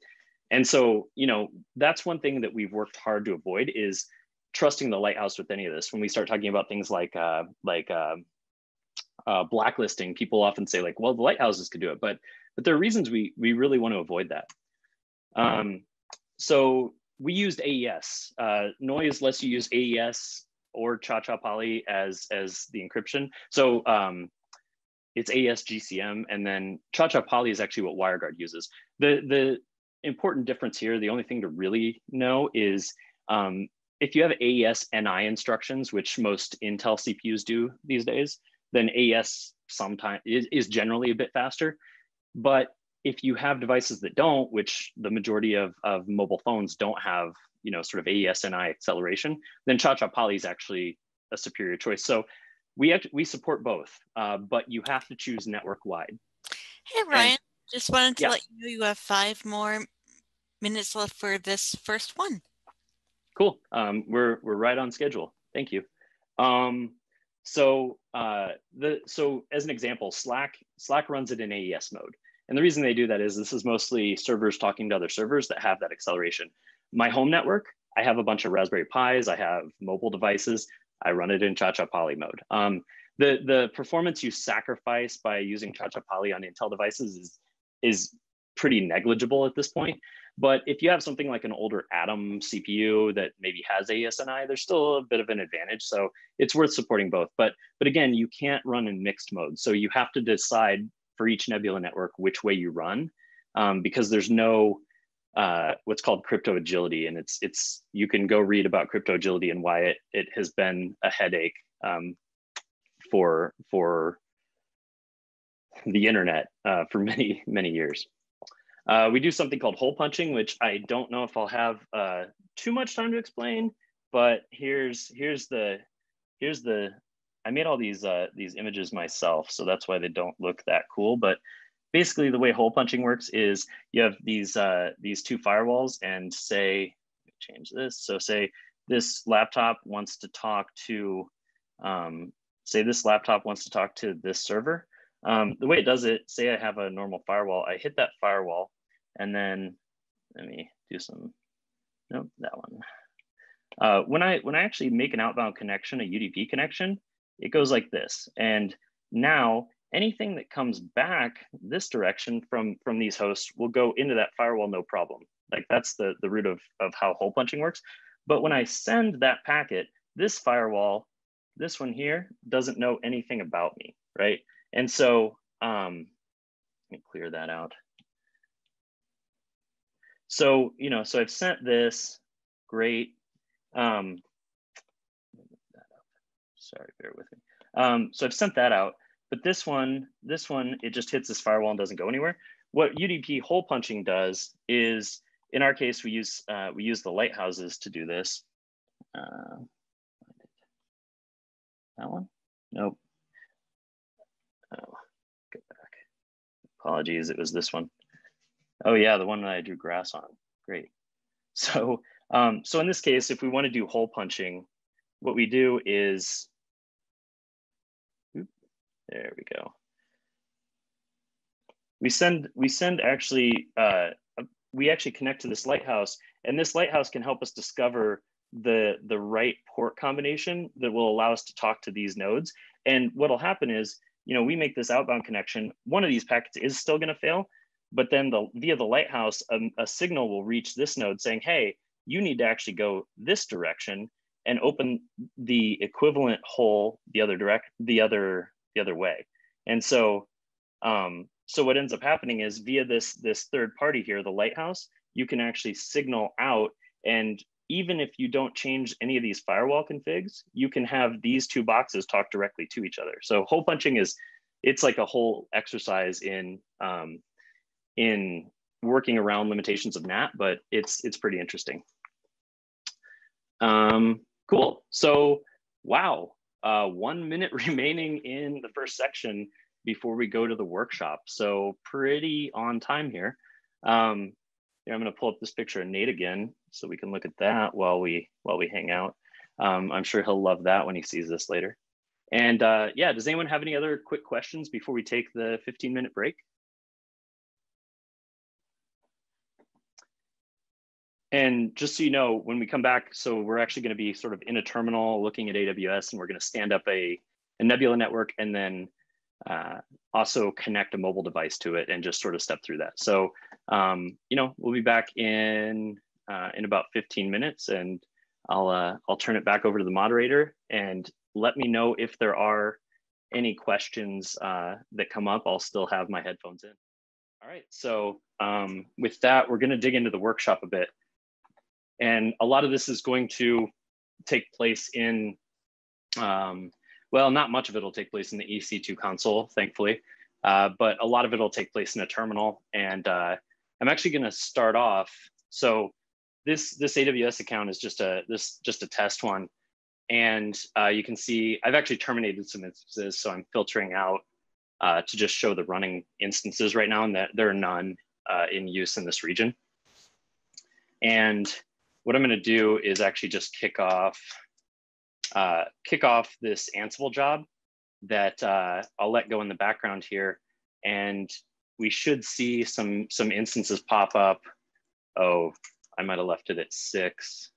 and so, you know, that's one thing that we've worked hard to avoid is trusting the lighthouse with any of this. When we start talking about things like uh, like uh, uh, blacklisting, people often say like, well, the lighthouses could do it, but but there are reasons we, we really want to avoid that. Um, so we used AES. Uh, Noise lets you use AES or Cha-Cha Poly as, as the encryption. So um, it's AES GCM, and then Cha-Cha Poly is actually what WireGuard uses. The, the important difference here, the only thing to really know is um, if you have AES NI instructions, which most Intel CPUs do these days, then AES sometimes is, is generally a bit faster. But if you have devices that don't, which the majority of, of mobile phones don't have, you know, sort of AES-NI acceleration, then Cha-Cha Poly is actually a superior choice. So we have to, we support both, uh, but you have to choose network wide. Hey Ryan, and, just wanted to yeah. let you know you have five more minutes left for this first one. Cool. Um, we're we're right on schedule. Thank you. Um, so uh, the so as an example, Slack Slack runs it in AES mode, and the reason they do that is this is mostly servers talking to other servers that have that acceleration. My home network, I have a bunch of Raspberry Pis, I have mobile devices. I run it in Chacha Poly mode. Um, the the performance you sacrifice by using Chacha Poly on Intel devices is is pretty negligible at this point. But if you have something like an older Atom CPU that maybe has AES-NI, there's still a bit of an advantage. So it's worth supporting both. But, but again, you can't run in mixed mode. So you have to decide for each Nebula network which way you run um, because there's no uh, what's called crypto agility. And it's, it's you can go read about crypto agility and why it, it has been a headache um, for, for the internet uh, for many, many years. Uh, we do something called hole punching, which I don't know if I'll have uh, too much time to explain, but here's here's the here's the I made all these uh, these images myself, so that's why they don't look that cool. But basically, the way hole punching works is you have these uh, these two firewalls, and say change this. So say this laptop wants to talk to um, say this laptop wants to talk to this server. Um, the way it does it, say I have a normal firewall, I hit that firewall, and then let me do some, nope, that one. Uh, when I when I actually make an outbound connection, a UDP connection, it goes like this. And now anything that comes back this direction from from these hosts will go into that firewall no problem. Like that's the the root of of how hole punching works. But when I send that packet, this firewall, this one here, doesn't know anything about me, right? And so um, let me clear that out. So, you know, so I've sent this, great. Um, sorry, bear with me. Um, so I've sent that out, but this one, this one, it just hits this firewall and doesn't go anywhere. What UDP hole punching does is, in our case, we use uh, we use the lighthouses to do this. Uh, that one? Nope. Oh, go back. Apologies, it was this one. Oh yeah, the one that I drew grass on. Great. So, um, so in this case, if we want to do hole punching, what we do is, there we go. We send, we send actually, uh, we actually connect to this lighthouse and this lighthouse can help us discover the, the right port combination that will allow us to talk to these nodes. And what'll happen is, you know, we make this outbound connection, one of these packets is still gonna fail, but then the, via the lighthouse, a, um, a signal will reach this node saying, hey, you need to actually go this direction and open the equivalent hole the other direct, the other, the other way. And so, um, so what ends up happening is via this, this third party here, the lighthouse, you can actually signal out and even if you don't change any of these firewall configs, you can have these two boxes talk directly to each other. So hole punching is, it's like a whole exercise in um, in working around limitations of NAT, but it's it's pretty interesting. Um, cool. So, wow, uh, one minute remaining in the first section before we go to the workshop. So pretty on time here. Um, here I'm going to pull up this picture of Nate again, so we can look at that while we while we hang out. Um, I'm sure he'll love that when he sees this later. And uh, yeah, does anyone have any other quick questions before we take the 15 minute break? And just so you know, when we come back, so we're actually going to be sort of in a terminal looking at AWS, and we're going to stand up a, a Nebula network and then uh, also connect a mobile device to it and just sort of step through that. So, um, you know, we'll be back in uh, in about 15 minutes, and I'll uh, I'll turn it back over to the moderator and let me know if there are any questions uh, that come up. I'll still have my headphones in. All right, so um, with that, we're going to dig into the workshop a bit. And a lot of this is going to take place in, um, well, not much of it will take place in the EC2 console, thankfully, uh, but a lot of it will take place in a terminal. And uh, I'm actually going to start off. So this this AWS account is just a this just a test one. and uh, you can see I've actually terminated some instances, so I'm filtering out uh, to just show the running instances right now, and that there are none uh, in use in this region. And what I'm going to do is actually just kick off uh, kick off this Ansible job that uh, I'll let go in the background here, and we should see some some instances pop up. Oh, I might have left it at six.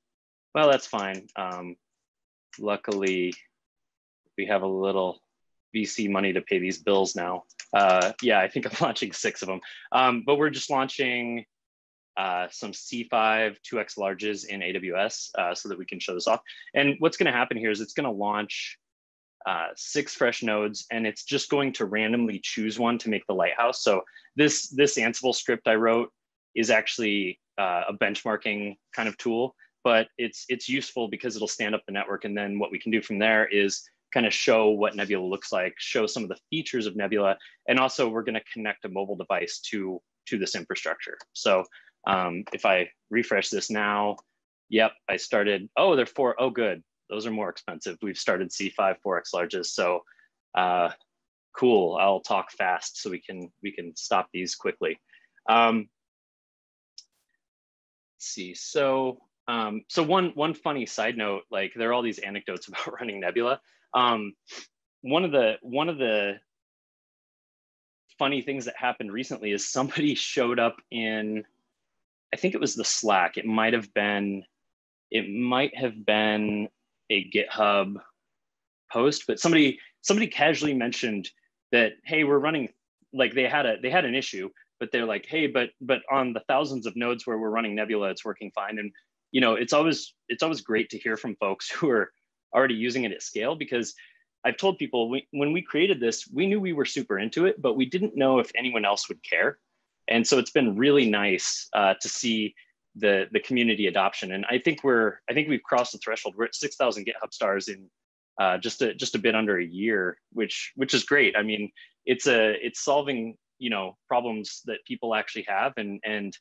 Well, that's fine. Um, luckily, we have a little VC money to pay these bills now. Uh, yeah, I think I'm launching six of them. Um, but we're just launching uh, some C5 2x larges in AWS uh, so that we can show this off. And what's going to happen here is it's going to launch uh, six fresh nodes, and it's just going to randomly choose one to make the lighthouse. So this this Ansible script I wrote is actually uh, a benchmarking kind of tool, but it's it's useful because it'll stand up the network, and then what we can do from there is kind of show what Nebula looks like, show some of the features of Nebula, and also we're going to connect a mobile device to to this infrastructure. So um, if I refresh this now, yep, I started. Oh, they're four. Oh, good. Those are more expensive. We've started C5 4x larges. So uh, cool. I'll talk fast so we can we can stop these quickly. Um, see. So um, so one one funny side note, like there are all these anecdotes about running Nebula. Um, one of the one of the funny things that happened recently is somebody showed up in, I think it was the Slack. It might have been, it might have been a GitHub post, but somebody somebody casually mentioned that hey, we're running like they had a they had an issue, but they're like hey, but but on the thousands of nodes where we're running Nebula, it's working fine. And you know, it's always it's always great to hear from folks who are already using it at scale because I've told people we, when we created this, we knew we were super into it, but we didn't know if anyone else would care. And so it's been really nice uh, to see the the community adoption. And I think we're I think we've crossed the threshold. We're at 6,000 GitHub stars in uh, just a just a bit under a year, which which is great. I mean, it's a it's solving you know problems that people actually have, and and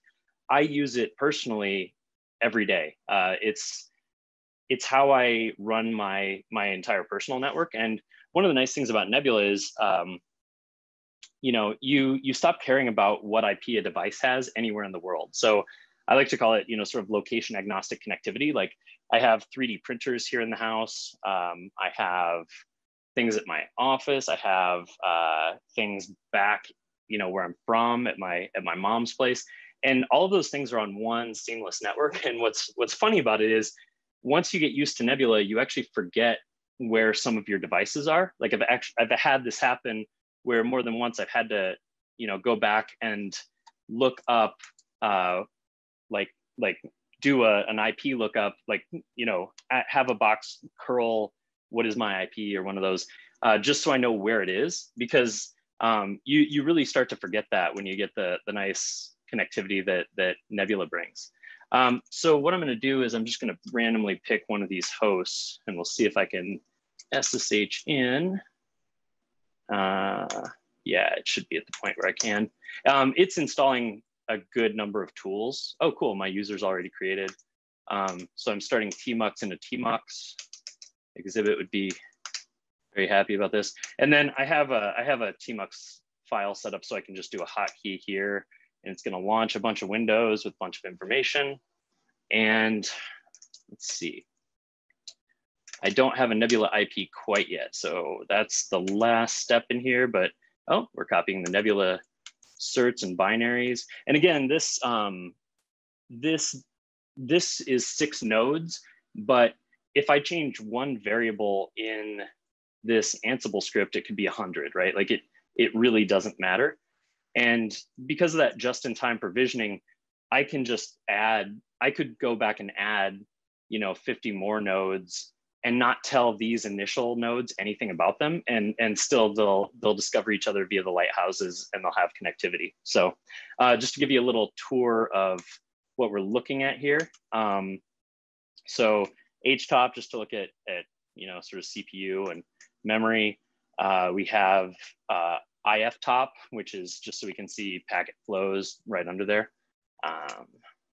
I use it personally every day. Uh, it's it's how I run my my entire personal network. And one of the nice things about Nebula is, um, you know, you you stop caring about what IP a device has anywhere in the world. So I like to call it, you know, sort of location agnostic connectivity. Like I have 3D printers here in the house. Um, I have things at my office. I have uh, things back, you know, where I'm from at my at my mom's place, and all of those things are on one seamless network. And what's what's funny about it is once you get used to Nebula, you actually forget where some of your devices are. Like I've actually I've had this happen where more than once I've had to, you know, go back and look up, uh, like like do a, an IP lookup, like you know, have a box curl what is my IP or one of those, uh, just so I know where it is because um, you you really start to forget that when you get the the nice connectivity that that Nebula brings. Um, so what I'm going to do is I'm just going to randomly pick one of these hosts and we'll see if I can SSH in. Uh, yeah, it should be at the point where I can. Um, it's installing a good number of tools. Oh, cool. My user's already created. Um, so I'm starting tmux into tmux. Xzibit would be very happy about this. And then I have a, I have a tmux file set up so I can just do a hotkey here and it's going to launch a bunch of windows with a bunch of information. And let's see. I don't have a Nebula IP quite yet, so that's the last step in here, but oh, we're copying the Nebula certs and binaries. And again, this, um, this, this is six nodes, but if I change one variable in this Ansible script, it could be a 100, right? Like it, it really doesn't matter. And because of that just-in-time provisioning, I can just add, I could go back and add, you know, 50 more nodes and not tell these initial nodes anything about them and and still they'll they'll discover each other via the lighthouses and they'll have connectivity so uh, just to give you a little tour of what we're looking at here um, so htop just to look at at you know sort of cpu and memory uh, we have uh, iftop, which is just so we can see packet flows right under there. Um,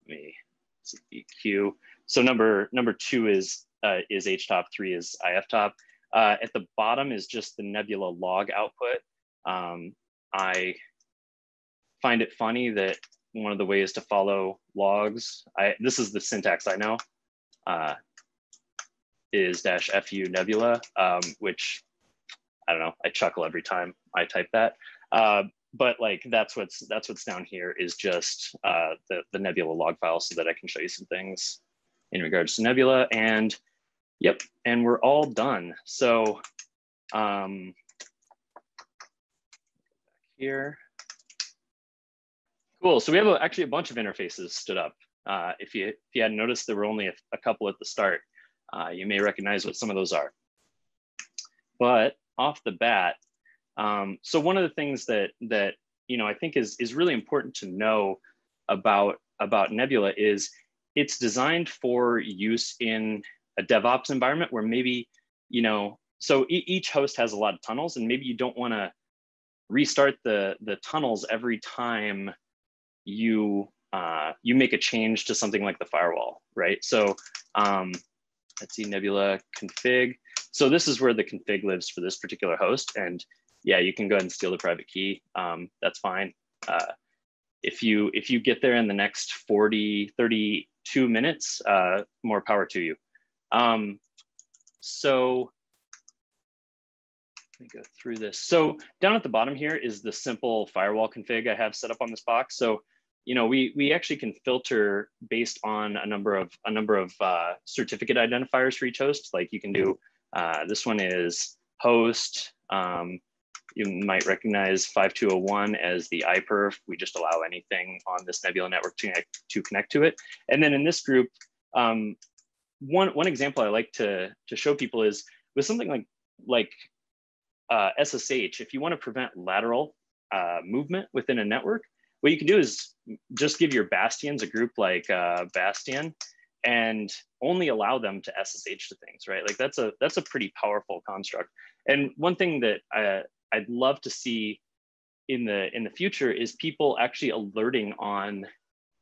let me see EQ. So number number two is uh, is htop, three is iftop. Uh, at the bottom is just the Nebula log output. Um, I find it funny that one of the ways to follow logs, I, this is the syntax I know, uh, is dash fu nebula, um, which I don't know, I chuckle every time I type that. Uh, but like that's what's that's what's down here is just uh, the, the nebula log file so that I can show you some things in regards to nebula and yep, and we're all done. So um, here. Cool. So we have a, actually a bunch of interfaces stood up. Uh, if you if you hadn't noticed, there were only a, a couple at the start. Uh, you may recognize what some of those are. But off the bat, um, so one of the things that that you know I think is is really important to know about about Nebula is it's designed for use in a DevOps environment where maybe you know so e each host has a lot of tunnels and maybe you don't want to restart the the tunnels every time you uh, you make a change to something like the firewall, right? So um, let's see Nebula config. So this is where the config lives for this particular host. And yeah, you can go ahead and steal the private key. Um, that's fine. Uh, if you if you get there in the next 40, 32 minutes, uh, more power to you. Um, so let me go through this. So down at the bottom here is the simple firewall config I have set up on this box. So you know, we we actually can filter based on a number of a number of uh, certificate identifiers for each host. Like you can do uh, this one is host. Um, you might recognize 5201 as the iperf. We just allow anything on this Nebula network to to, connect to it. And then in this group, um, one one example I like to to show people is with something like like uh, SSH. If you want to prevent lateral uh, movement within a network, what you can do is just give your bastions a group like uh, Bastion and only allow them to SSH to things, right? Like that's a that's a pretty powerful construct. And one thing that I, I'd love to see in the in the future is people actually alerting on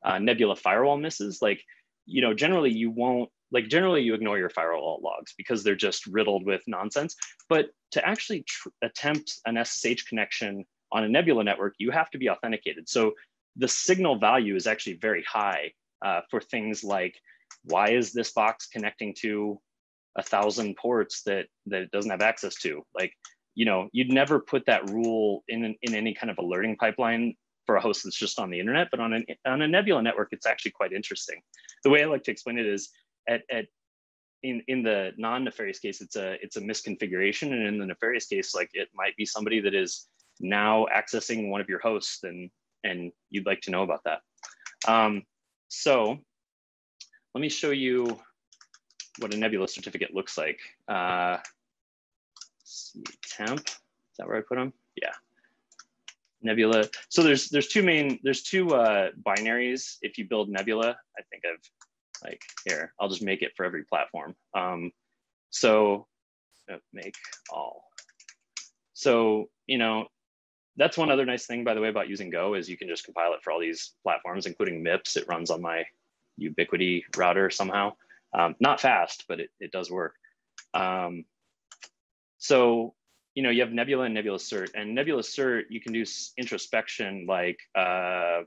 uh, Nebula firewall misses. Like, you know, generally you won't like generally you ignore your firewall logs because they're just riddled with nonsense. But to actually attempt an SSH connection on a Nebula network, you have to be authenticated. So the signal value is actually very high uh, for things like, why is this box connecting to a thousand ports that, that it doesn't have access to? Like, you know, you'd never put that rule in, in any kind of alerting pipeline for a host that's just on the internet, but on, an, on a Nebula network, it's actually quite interesting. The way I like to explain it is at, at in in the non-nefarious case it's a it's a misconfiguration and in the nefarious case like it might be somebody that is now accessing one of your hosts and, and you'd like to know about that. Um, so let me show you what a Nebula certificate looks like. Uh, see, temp, is that where I put them? Yeah. Nebula. So there's there's two main there's two uh, binaries. If you build Nebula, I think I've like here. I'll just make it for every platform. Um, so make all. So you know that's one other nice thing, by the way, about using Go is you can just compile it for all these platforms, including MIPS. It runs on my Ubiquiti router somehow. Um, not fast, but it, it does work. Um, so, you know, you have Nebula and Nebula Cert. And Nebula Cert, you can do introspection like uh,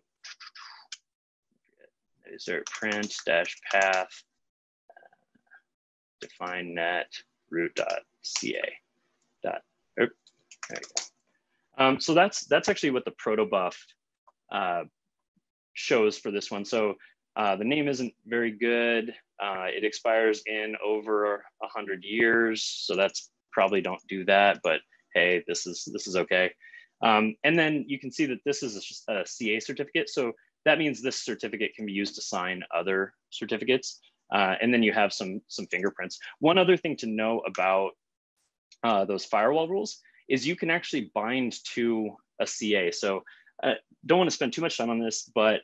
cert print dash path uh, define net root dot ca dot. Er, there you go. Um, so that's that's actually what the protobuf uh, shows for this one. So uh, the name isn't very good. Uh, it expires in over a hundred years, so that's probably don't do that. But hey, this is this is okay. Um, and then you can see that this is a, a, CA certificate. So that means this certificate can be used to sign other certificates. Uh, and then you have some some fingerprints. One other thing to know about uh, those firewall rules is you can actually bind to a CA. So uh, don't want to spend too much time on this, but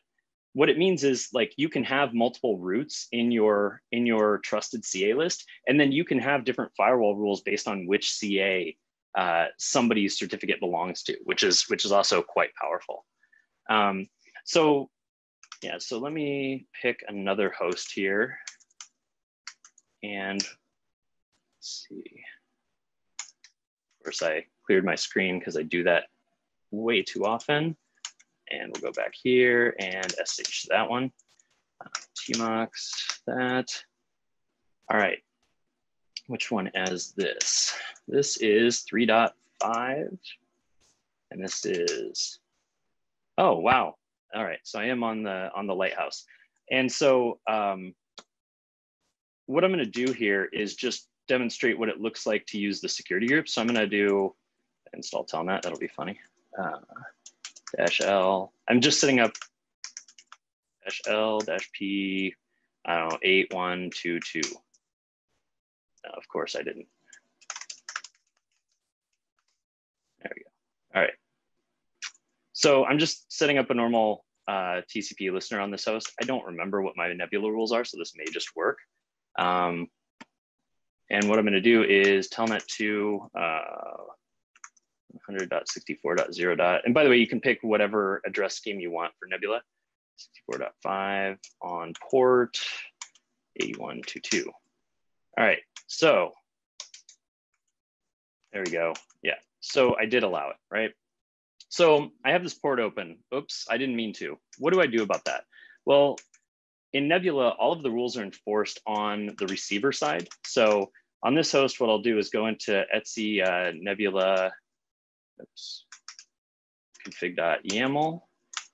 what it means is like you can have multiple routes in your in your trusted CA list, and then you can have different firewall rules based on which CA uh, somebody's certificate belongs to, which is which is also quite powerful. Um, so yeah, so let me pick another host here, and Let's see. Of course, I cleared my screen because I do that way too often. And we'll go back here and SH that one. Uh, TMUX, that. All right, which one is this? This is 3.5, and this is, oh, wow. All right, so I am on the, on the Lighthouse. And so um, what I'm gonna do here is just demonstrate what it looks like to use the security group. So I'm gonna do install telnet, that'll be funny. Uh, dash L, I'm just setting up dash L dash P, I don't know, 8122. No, of course I didn't. There we go. All right. So I'm just setting up a normal uh, TCP listener on this host. I don't remember what my Nebula rules are, so this may just work. Um, and what I'm going to do is telnet to uh, 100.64.0. And by the way, you can pick whatever address scheme you want for Nebula. 64.5 on port 8122. All right, so there we go. Yeah, so I did allow it, right? So I have this port open. Oops, I didn't mean to. What do I do about that? Well, in Nebula, all of the rules are enforced on the receiver side. So on this host, what I'll do is go into etc uh, Nebula oops, config.yaml.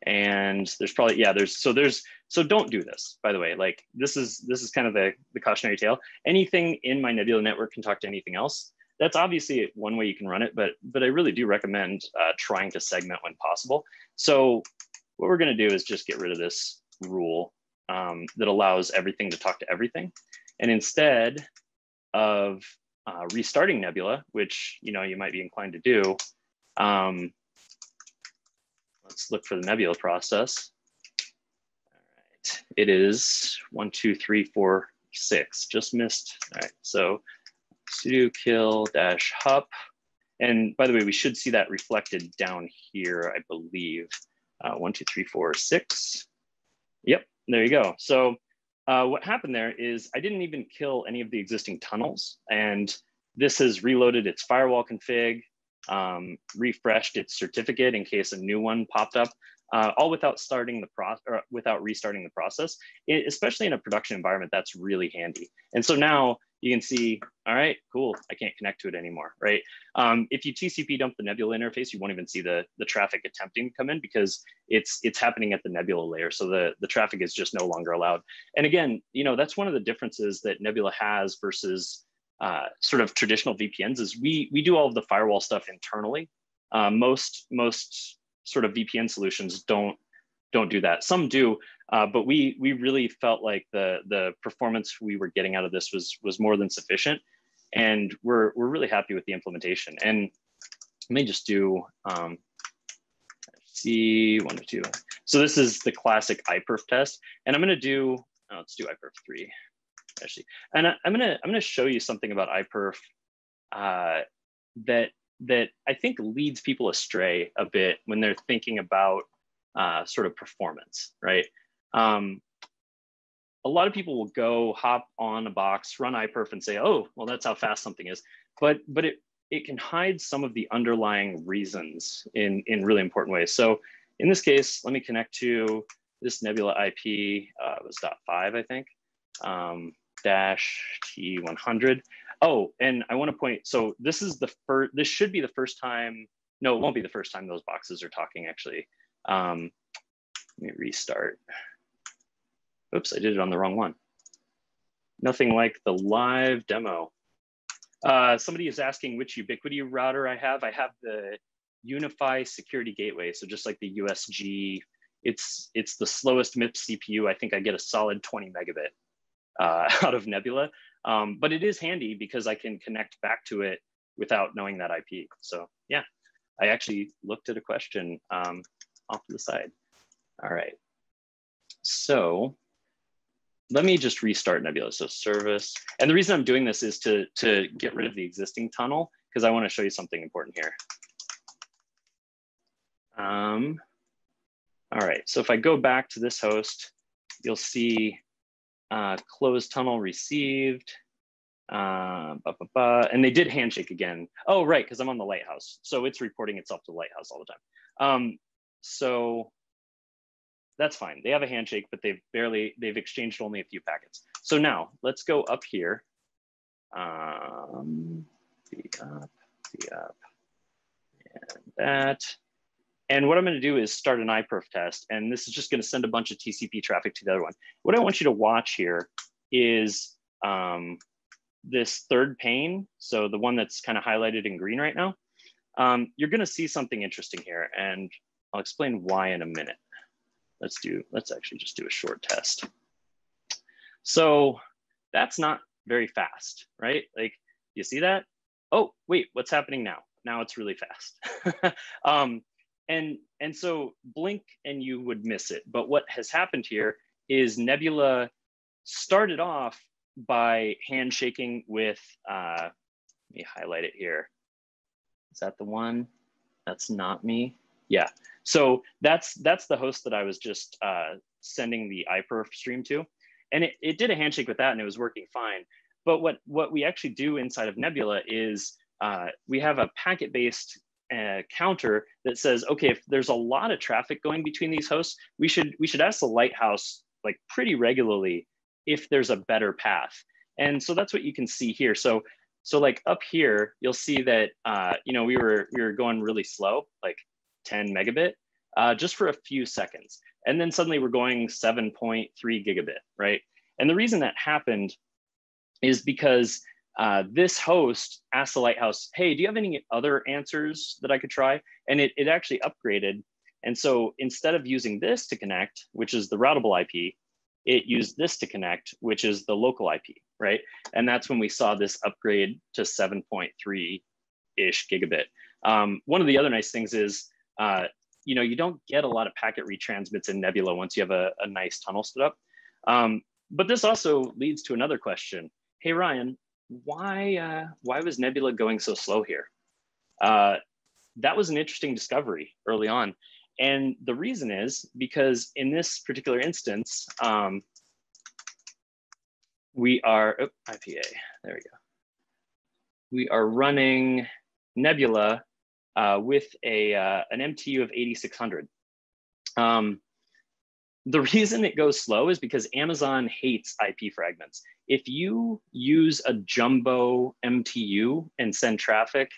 And there's probably, yeah, there's, so there's, so don't do this, by the way, like this is, this is kind of the, the cautionary tale. Anything in my Nebula network can talk to anything else. That's obviously one way you can run it, but, but I really do recommend uh, trying to segment when possible. So what we're gonna do is just get rid of this rule um, that allows everything to talk to everything. And instead of uh, restarting Nebula, which you know you might be inclined to do, um, let's look for the Nebula process. All right, it is one, two, three, four, six. Just missed. All right, so sudo kill dash hup. And by the way, we should see that reflected down here, I believe. Uh, one, two, three, four, six. Yep, there you go. So uh, what happened there is I didn't even kill any of the existing tunnels. And this has reloaded its firewall config, um, refreshed its certificate in case a new one popped up, uh, all without starting the process or without restarting the process. It, especially in a production environment, that's really handy. And so now you can see, all right, cool, I can't connect to it anymore, right? Um, if you TCP dump the Nebula interface, you won't even see the, the traffic attempting to come in because it's it's happening at the Nebula layer. So the, the traffic is just no longer allowed. And again, you know, that's one of the differences that Nebula has versus uh, sort of traditional VPNs is we, we do all of the firewall stuff internally. Uh, most, most sort of VPN solutions don't don't do that. Some do, uh, but we we really felt like the the performance we were getting out of this was was more than sufficient, and we're we're really happy with the implementation. And let me just do um, one or two. So this is the classic iPerf test, and I'm going to do oh, let's do iPerf three actually, and I, am gonna I'm gonna show you something about iPerf uh, that that I think leads people astray a bit when they're thinking about uh, sort of performance, right? Um, a lot of people will go hop on a box, run iPerf and say, oh, well, that's how fast something is. But, but it, it can hide some of the underlying reasons in, in really important ways. So in this case, let me connect to this Nebula IP, uh, was dot five, I think, um, dash T100. Oh, and I wanna point, so this is the first, this should be the first time, no, it won't be the first time those boxes are talking actually. Um, let me restart. Oops, I did it on the wrong one. Nothing like the live demo. Uh, somebody is asking which Ubiquiti router I have. I have the UniFi Security Gateway. So just like the USG, it's it's the slowest MIPS CPU. I think I get a solid 20 megabit uh, out of Nebula. Um, but it is handy because I can connect back to it without knowing that IP. So yeah, I actually looked at a question um, off to the side. All right. So let me just restart Nebula. So service. And the reason I'm doing this is to, to get rid of the existing tunnel because I want to show you something important here. Um, all right, so if I go back to this host, you'll see uh, closed tunnel received. Uh, bah, bah, bah. And they did handshake again. Oh, right, because I'm on the lighthouse. So it's reporting itself to lighthouse all the time. Um, so that's fine. They have a handshake, but they've barely, they've exchanged only a few packets. So now let's go up here. Um, the up, the up, and that. And what I'm gonna do is start an iPerf test. And this is just gonna send a bunch of TCP traffic to the other one. What I want you to watch here is um, this third pane. So the one that's kind of highlighted in green right now. Um, you're gonna see something interesting here and I'll explain why in a minute. Let's do, let's actually just do a short test. So that's not very fast, right? Like, you see that? Oh, wait, what's happening now? Now it's really fast. um, and, and so blink and you would miss it. But what has happened here is Nebula started off by handshaking with, uh, let me highlight it here. Is that the one? That's not me. Yeah. So that's that's the host that I was just uh, sending the iPerf stream to, and it, it did a handshake with that, and it was working fine. But what what we actually do inside of Nebula is uh, we have a packet-based uh, counter that says, okay, if there's a lot of traffic going between these hosts, we should we should ask the lighthouse like pretty regularly if there's a better path. And so that's what you can see here. So so like up here, you'll see that uh, you know we were we were going really slow, like 10 megabit uh, just for a few seconds. And then suddenly we're going 7.3 gigabit, right? And the reason that happened is because uh, this host asked the Lighthouse, hey, do you have any other answers that I could try? And it, it actually upgraded. And so instead of using this to connect, which is the routable IP, it used this to connect, which is the local IP, right? And that's when we saw this upgrade to 7.3-ish gigabit. Um, one of the other nice things is uh, you know, you don't get a lot of packet retransmits in Nebula once you have a, a nice tunnel stood up. Um, but this also leads to another question. Hey, Ryan, why, uh, why was Nebula going so slow here? Uh, that was an interesting discovery early on. And the reason is because in this particular instance, um, we are, oh, IPA, there we go. We are running Nebula uh, with a, uh, an MTU of 8600. Um, the reason it goes slow is because Amazon hates IP fragments. If you use a jumbo MTU and send traffic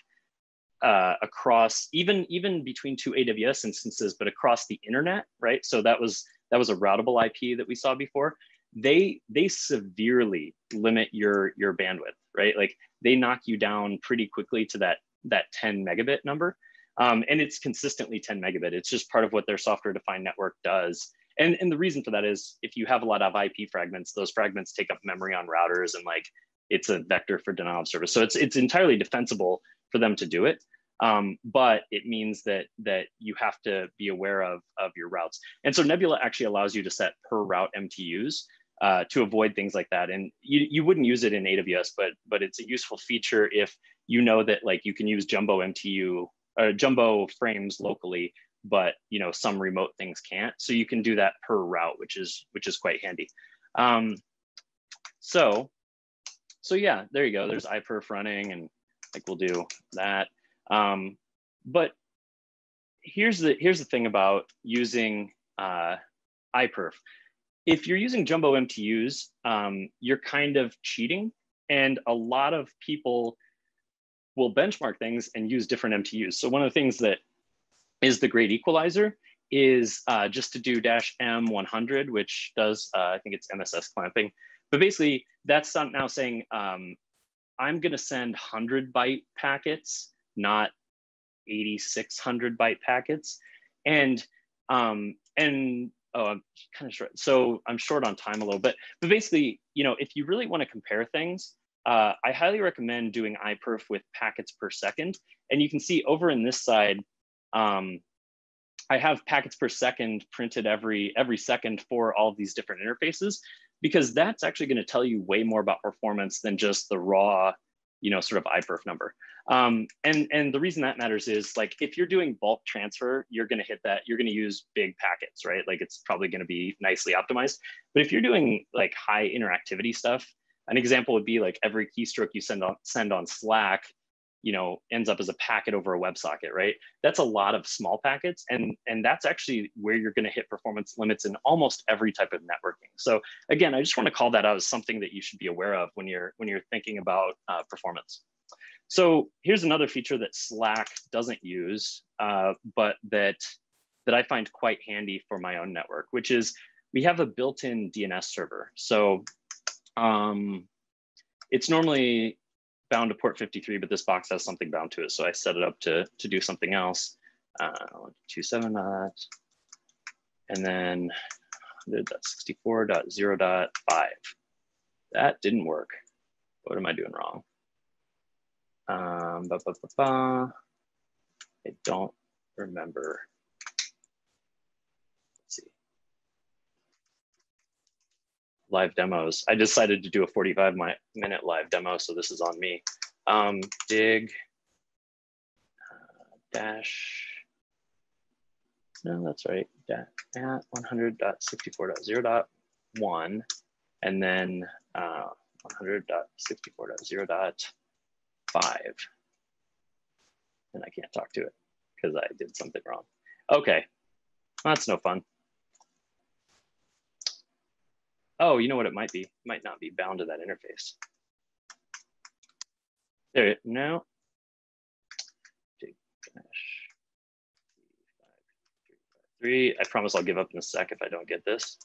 uh, across, even, even between two AWS instances, but across the internet, right? So that was, that was a routable IP that we saw before. They, they severely limit your, your bandwidth, right? Like they knock you down pretty quickly to that that 10 megabit number. Um, and it's consistently 10 megabit. It's just part of what their software defined network does. And, and the reason for that is if you have a lot of IP fragments, those fragments take up memory on routers and like it's a vector for denial of service. So it's, it's entirely defensible for them to do it. Um, but it means that that you have to be aware of, of your routes. And so Nebula actually allows you to set per route MTUs uh, to avoid things like that. And you, you wouldn't use it in AWS, but but it's a useful feature if you know that like you can use jumbo MTU or uh, jumbo frames locally, but you know some remote things can't. So you can do that per route, which is which is quite handy. Um, so so yeah, there you go. There's iPerf running, and like we'll do that. Um, but here's the here's the thing about using uh, iPerf. If you're using jumbo MTUs, um, you're kind of cheating, and a lot of people will benchmark things and use different MTUs. So one of the things that is the great equalizer is uh, just to do dash M100, which does, uh, I think it's MSS clamping. But basically that's now saying, um, I'm gonna send 100 byte packets, not 8600 byte packets. And, um, and oh, I'm kind of short. So I'm short on time a little bit, but basically, you know, if you really wanna compare things, uh, I highly recommend doing iPerf with packets per second. And you can see over in this side, um, I have packets per second printed every, every second for all of these different interfaces, because that's actually gonna tell you way more about performance than just the raw, you know, sort of iPerf number. Um, and, and the reason that matters is like, if you're doing bulk transfer, you're gonna hit that, you're gonna use big packets, right? Like it's probably gonna be nicely optimized. But if you're doing like high interactivity stuff, an example would be like every keystroke you send on send on Slack, you know, ends up as a packet over a WebSocket, right? That's a lot of small packets, and and that's actually where you're going to hit performance limits in almost every type of networking. So again, I just want to call that out as something that you should be aware of when you're when you're thinking about uh, performance. So here's another feature that Slack doesn't use, uh, but that that I find quite handy for my own network, which is we have a built-in DNS server. So um, it's normally bound to port 53, but this box has something bound to it. So I set it up to, to do something else. Uh, 27 dot, and then 100.64.0.5. That didn't work. What am I doing wrong? Um, ba, ba, ba, I don't remember. Live demos. I decided to do a 45 minute live demo, so this is on me. Um, dig uh, dash, no, that's right, at 100.64.0.1, and then uh, 100.64.0.5. And I can't talk to it because I did something wrong. Okay, that's no fun. Oh, you know what it might be? It might not be bound to that interface. There, no. Three. I promise I'll give up in a sec if I don't get this.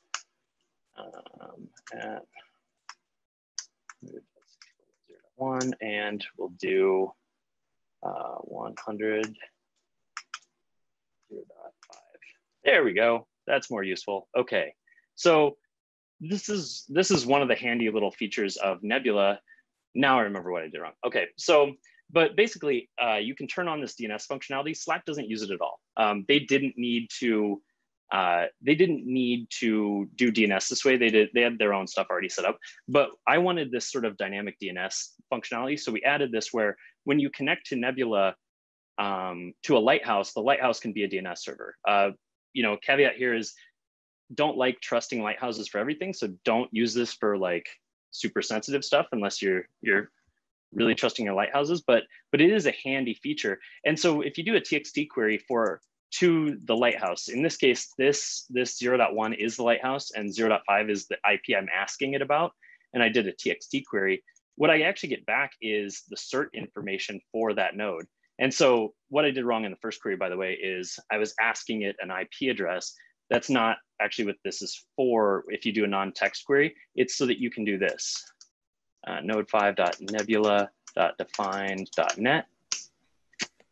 Um, at one, and we'll do uh, 100. There we go. That's more useful. Okay. So this is this is one of the handy little features of Nebula. Now I remember what I did wrong. Okay, so but basically uh, you can turn on this DNS functionality. Slack doesn't use it at all. Um, they didn't need to. Uh, they didn't need to do DNS this way. They did. They had their own stuff already set up. But I wanted this sort of dynamic DNS functionality, so we added this where when you connect to Nebula um, to a lighthouse, the lighthouse can be a DNS server. Uh, you know, caveat here is don't like trusting lighthouses for everything. So don't use this for like super sensitive stuff unless you're you're really trusting your lighthouses. But but it is a handy feature. And so if you do a TXT query for to the lighthouse, in this case, this this 0.1 is the lighthouse and 0.5 is the IP I'm asking it about. And I did a TXT query. What I actually get back is the cert information for that node. And so what I did wrong in the first query, by the way, is I was asking it an IP address that's not actually what this is for. If you do a non-text query, it's so that you can do this. Uh, node5.nebula.defined.net.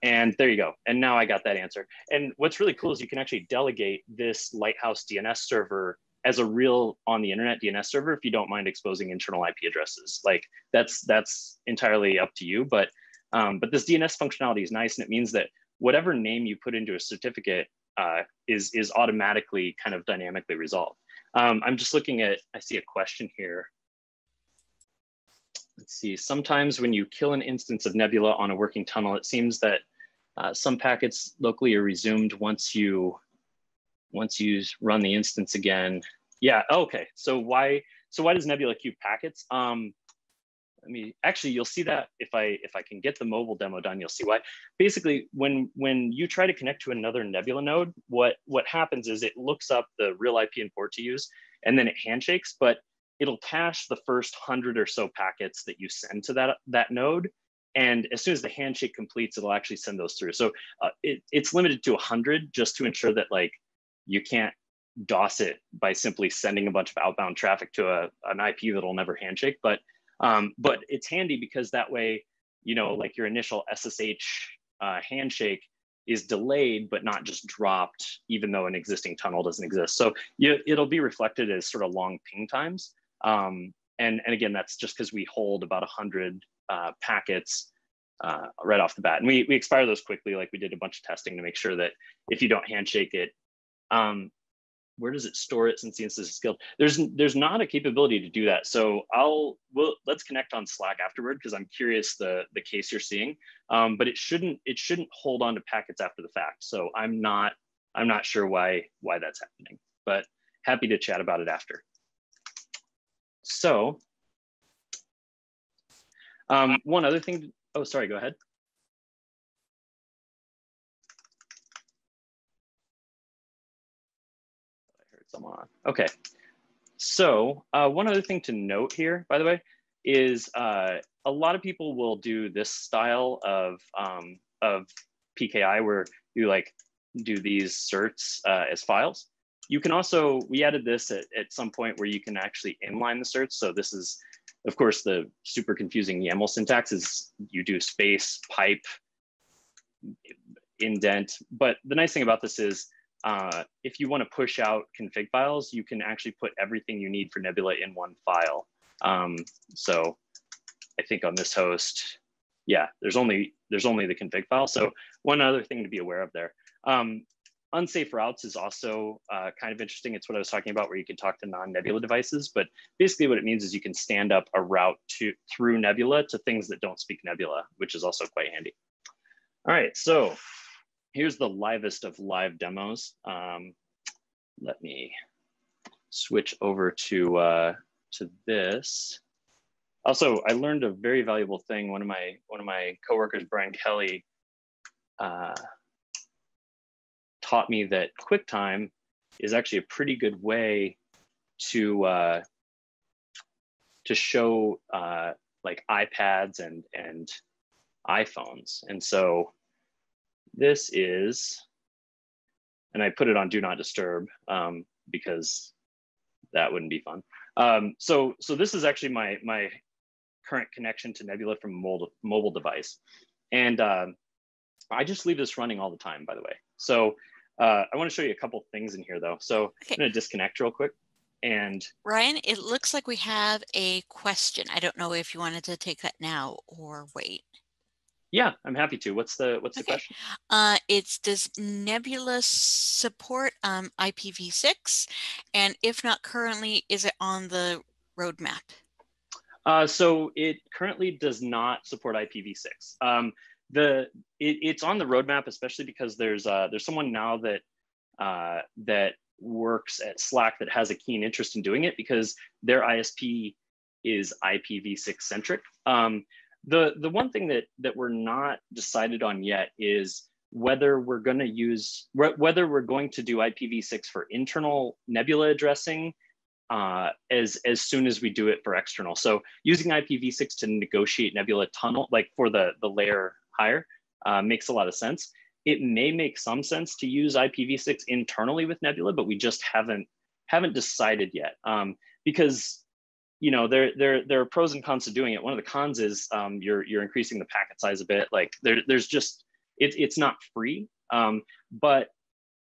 And there you go. And now I got that answer. And what's really cool is you can actually delegate this Lighthouse DNS server as a real on the internet DNS server if you don't mind exposing internal IP addresses. Like that's that's entirely up to you. But um, but this DNS functionality is nice and it means that whatever name you put into a certificate uh, is, is automatically kind of dynamically resolved. Um, I'm just looking at, I see a question here. Let's see, sometimes when you kill an instance of Nebula on a working tunnel, it seems that uh, some packets locally are resumed once you once you run the instance again. Yeah, okay. So why so why does Nebula queue packets? Um, I mean, actually, you'll see that if I if I can get the mobile demo done, you'll see why. Basically, when when you try to connect to another Nebula node, what what happens is it looks up the real IP and port to use, and then it handshakes, but it'll cache the first hundred or so packets that you send to that that node, and as soon as the handshake completes, it'll actually send those through. So uh, it, it's limited to 100 just to ensure that like you can't DOS it by simply sending a bunch of outbound traffic to a, an IP that'll never handshake, but um, but it's handy because that way, you know, like your initial SSH uh, handshake is delayed, but not just dropped, even though an existing tunnel doesn't exist. So you, it'll be reflected as sort of long ping times. Um, and, and again, that's just because we hold about 100 uh, packets uh, right off the bat. And we, we expire those quickly, like we did a bunch of testing to make sure that if you don't handshake it, um, where does it store it since the instance is skilled? There's there's not a capability to do that. So I'll we'll let's connect on Slack afterward because I'm curious the the case you're seeing. Um, but it shouldn't it shouldn't hold on to packets after the fact. So I'm not I'm not sure why why that's happening, but happy to chat about it after. So Um, one other thing, oh, sorry, go ahead. Someone. Okay. So uh, one other thing to note here, by the way, is uh, a lot of people will do this style of, um, of PKI where you like do these certs uh, as files. You can also, we added this at, at some point where you can actually inline the certs. So this is, of course, the super confusing YAML syntax is you do space, pipe, indent. But the nice thing about this is uh, if you want to push out config files, you can actually put everything you need for Nebula in one file. Um, so I think on this host, yeah, there's only there's only the config file. So one other thing to be aware of there. Um, unsafe routes is also uh, kind of interesting. It's what I was talking about where you can talk to non-Nebula devices, but basically what it means is you can stand up a route to through Nebula to things that don't speak Nebula, which is also quite handy. All right, so here's the livest of live demos. Um, let me switch over to, uh, to this. Also, I learned a very valuable thing. One of my one of my coworkers, Brian Kelly, uh, taught me that QuickTime is actually a pretty good way to uh, to show uh, like iPads and and iPhones. And so this is, and I put it on Do Not Disturb um, because that wouldn't be fun. Um, so so this is actually my my current connection to Nebula from a mobile, mobile device. And um, I just leave this running all the time, by the way. So uh, I want to show you a couple things in here though. So okay. I'm going to disconnect real quick. And Ryan, it looks like we have a question. I don't know if you wanted to take that now or wait. Yeah, I'm happy to. What's the what's okay. the question? Uh, it's does Nebula support um, IPv6, and if not currently, is it on the roadmap? Uh, so it currently does not support IPv6. Um, the it, it's on the roadmap, especially because there's uh, there's someone now that uh, that works at Slack that has a keen interest in doing it because their ISP is IPv6 centric. Um, the the one thing that that we're not decided on yet is whether we're going to use whether we're going to do IPv6 for internal Nebula addressing uh, as as soon as we do it for external. So using IPv6 to negotiate Nebula tunnel, like for the the layer higher, uh, makes a lot of sense. It may make some sense to use IPv6 internally with Nebula, but we just haven't haven't decided yet um, because you know there there there are pros and cons to doing it. One of the cons is um, you're you're increasing the packet size a bit. Like there there's just it, it's not free, um, but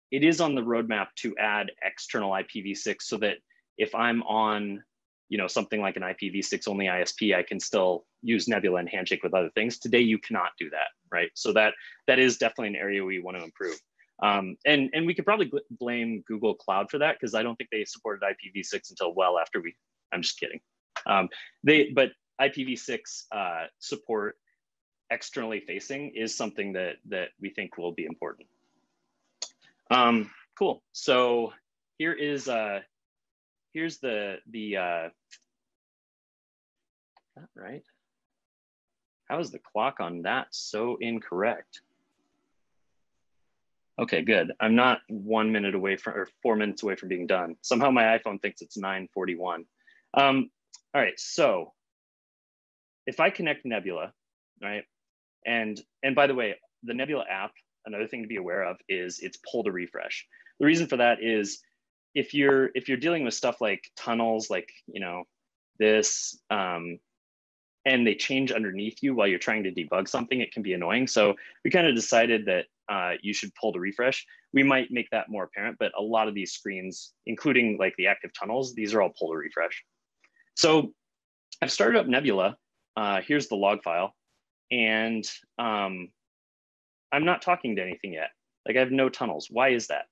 it is on the roadmap to add external IPv6 so that if I'm on, you know, something like an IPv6 only ISP, I can still use Nebula and Handshake with other things. Today, you cannot do that, right? So that that is definitely an area we want to improve. Um, and and we could probably blame Google Cloud for that because I don't think they supported IPv6 until well after we. I'm just kidding. Um, they but IPv6 uh, support externally facing is something that that we think will be important. Um, cool. So here is uh, here's the, the, uh, right? How is the clock on that so incorrect? Okay, good. I'm not one minute away from, or four minutes away from being done. Somehow my iPhone thinks it's 941. Um, all right, so if I connect Nebula, right? And, and by the way, the Nebula app, another thing to be aware of is it's pull to refresh. The reason for that is if you're if you're dealing with stuff like tunnels like you know this um, and they change underneath you while you're trying to debug something it can be annoying so we kind of decided that uh, you should pull to refresh we might make that more apparent but a lot of these screens including like the active tunnels these are all pull to refresh so i've started up nebula uh, here's the log file and um, i'm not talking to anything yet like i have no tunnels why is that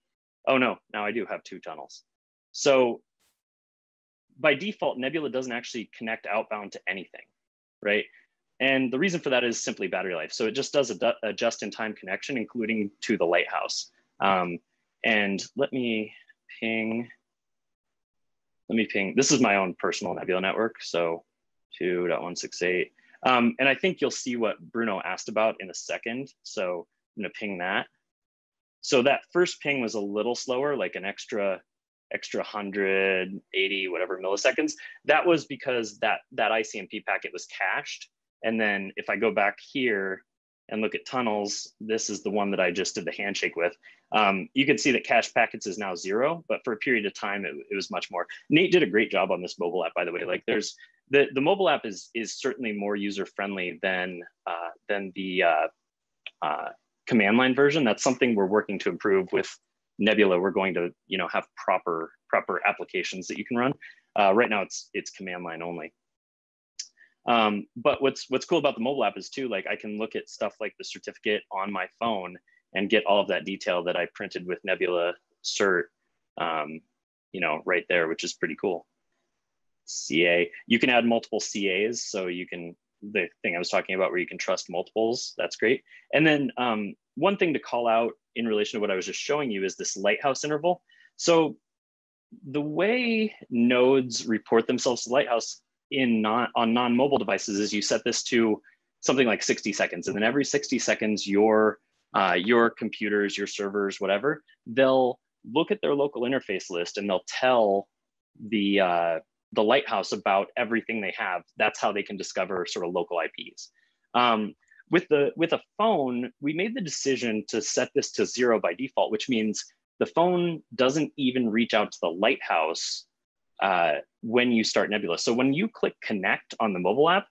Oh no, now I do have two tunnels. So by default, Nebula doesn't actually connect outbound to anything, right? And the reason for that is simply battery life. So it just does a, a just-in-time connection, including to the lighthouse. Um, and let me ping, let me ping, this is my own personal Nebula network. So 2.168. Um, and I think you'll see what Bruno asked about in a second. So I'm gonna ping that. So that first ping was a little slower, like an extra extra 180 whatever milliseconds. That was because that that ICMP packet was cached. And then if I go back here and look at tunnels, this is the one that I just did the handshake with. Um, you can see that cache packets is now zero, but for a period of time, it, it, was much more. Nate did a great job on this mobile app, by the way. Like there's the, the mobile app is, is certainly more user-friendly than, uh, than the uh, uh, command line version. That's something we're working to improve with Nebula. We're going to you know, have proper, proper applications that you can run. Uh, right now, it's, it's command line only. Um, but what's what's cool about the mobile app is too, like I can look at stuff like the certificate on my phone and get all of that detail that I printed with Nebula cert, um, you know, right there, which is pretty cool. CA, you can add multiple CAs, so you can the thing I was talking about where you can trust multiples. That's great. And then um, one thing to call out in relation to what I was just showing you is this lighthouse interval. So the way nodes report themselves to Lighthouse in non on non-mobile devices is you set this to something like 60 seconds and then every 60 seconds your uh, your computers your servers whatever they'll look at their local interface list and they'll tell the uh, the lighthouse about everything they have. That's how they can discover sort of local ips um, with the with a phone we made the decision to set this to zero by default which means the phone doesn't even reach out to the lighthouse uh, when you start Nebula. So when you click connect on the mobile app,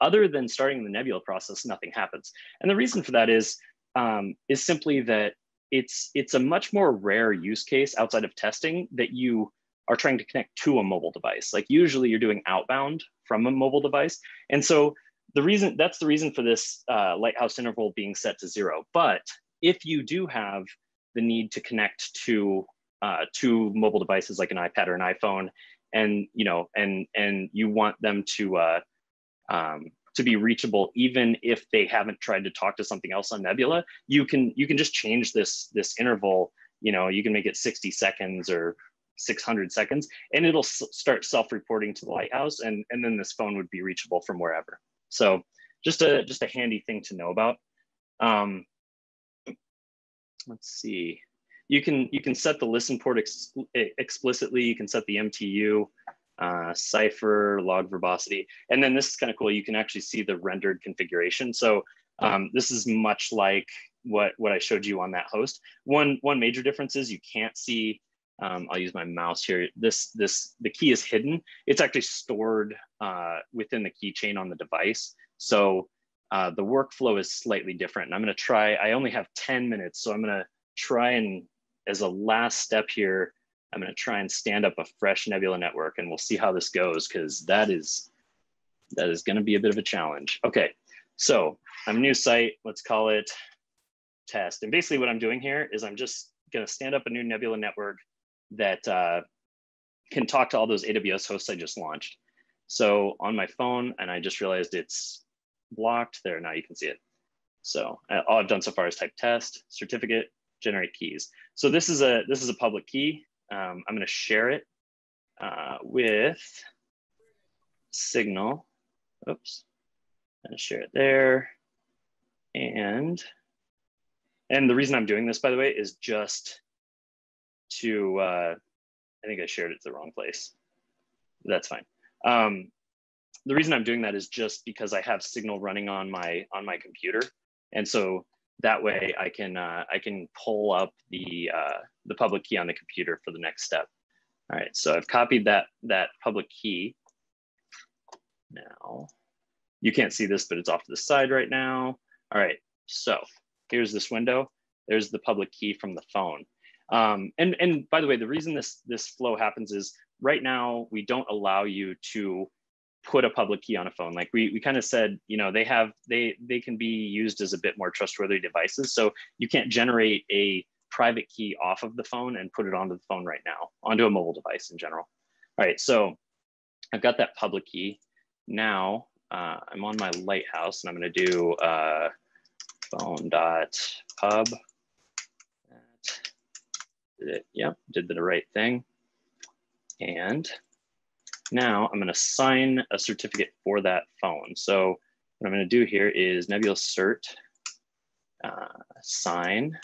other than starting the Nebula process, nothing happens. And the reason for that is, um, is simply that it's, it's a much more rare use case outside of testing that you are trying to connect to a mobile device. Like usually you're doing outbound from a mobile device. And so the reason, that's the reason for this uh, Lighthouse interval being set to zero. But if you do have the need to connect to uh, to mobile devices like an iPad or an iPhone, and you know, and and you want them to uh, um, to be reachable even if they haven't tried to talk to something else on Nebula. You can you can just change this this interval. You know, you can make it 60 seconds or 600 seconds, and it'll start self-reporting to the lighthouse, and and then this phone would be reachable from wherever. So just a just a handy thing to know about. Um, let's see you can you can set the listen port ex explicitly. You can set the MTU, uh, cipher, log verbosity, and then this is kind of cool. You can actually see the rendered configuration. So um, this is much like what what I showed you on that host. One one major difference is you can't see. Um, I'll use my mouse here. This this the key is hidden. It's actually stored uh, within the keychain on the device. So uh, the workflow is slightly different. And I'm going to try. I only have 10 minutes, so I'm going to try and as a last step here, I'm going to try and stand up a fresh Nebula network and we'll see how this goes because that is that is going to be a bit of a challenge. Okay, so I'm a new site. Let's call it test. And basically what I'm doing here is I'm just going to stand up a new Nebula network that uh, can talk to all those AWS hosts I just launched. So on my phone, and I just realized it's blocked there. Now you can see it. So uh, all I've done so far is type test, certificate, generate keys. So this is a this is a public key. Um, I'm going to share it uh, with Signal. Oops, to share it there. And and the reason I'm doing this, by the way, is just to uh, I think I shared it to the wrong place. That's fine. Um, the reason I'm doing that is just because I have Signal running on my on my computer, and so that way I can uh, I can pull up the uh, the public key on the computer for the next step. All right, so I've copied that that public key. Now, you can't see this, but it's off to the side right now. All right, so here's this window. There's the public key from the phone. Um, and and by the way, the reason this this flow happens is right now we don't allow you to put a public key on a phone. Like we, we kind of said you know they have they they can be used as a bit more trustworthy devices. So you can't generate a private key off of the phone and put it onto the phone right now onto a mobile device in general. All right so i've got that public key. Now uh, i'm on my lighthouse and i'm going to do uh, phone dot pub. Did it. Yep did the right thing. And now I'm gonna sign a certificate for that phone. So what I'm gonna do here is Nebula cert uh, sign.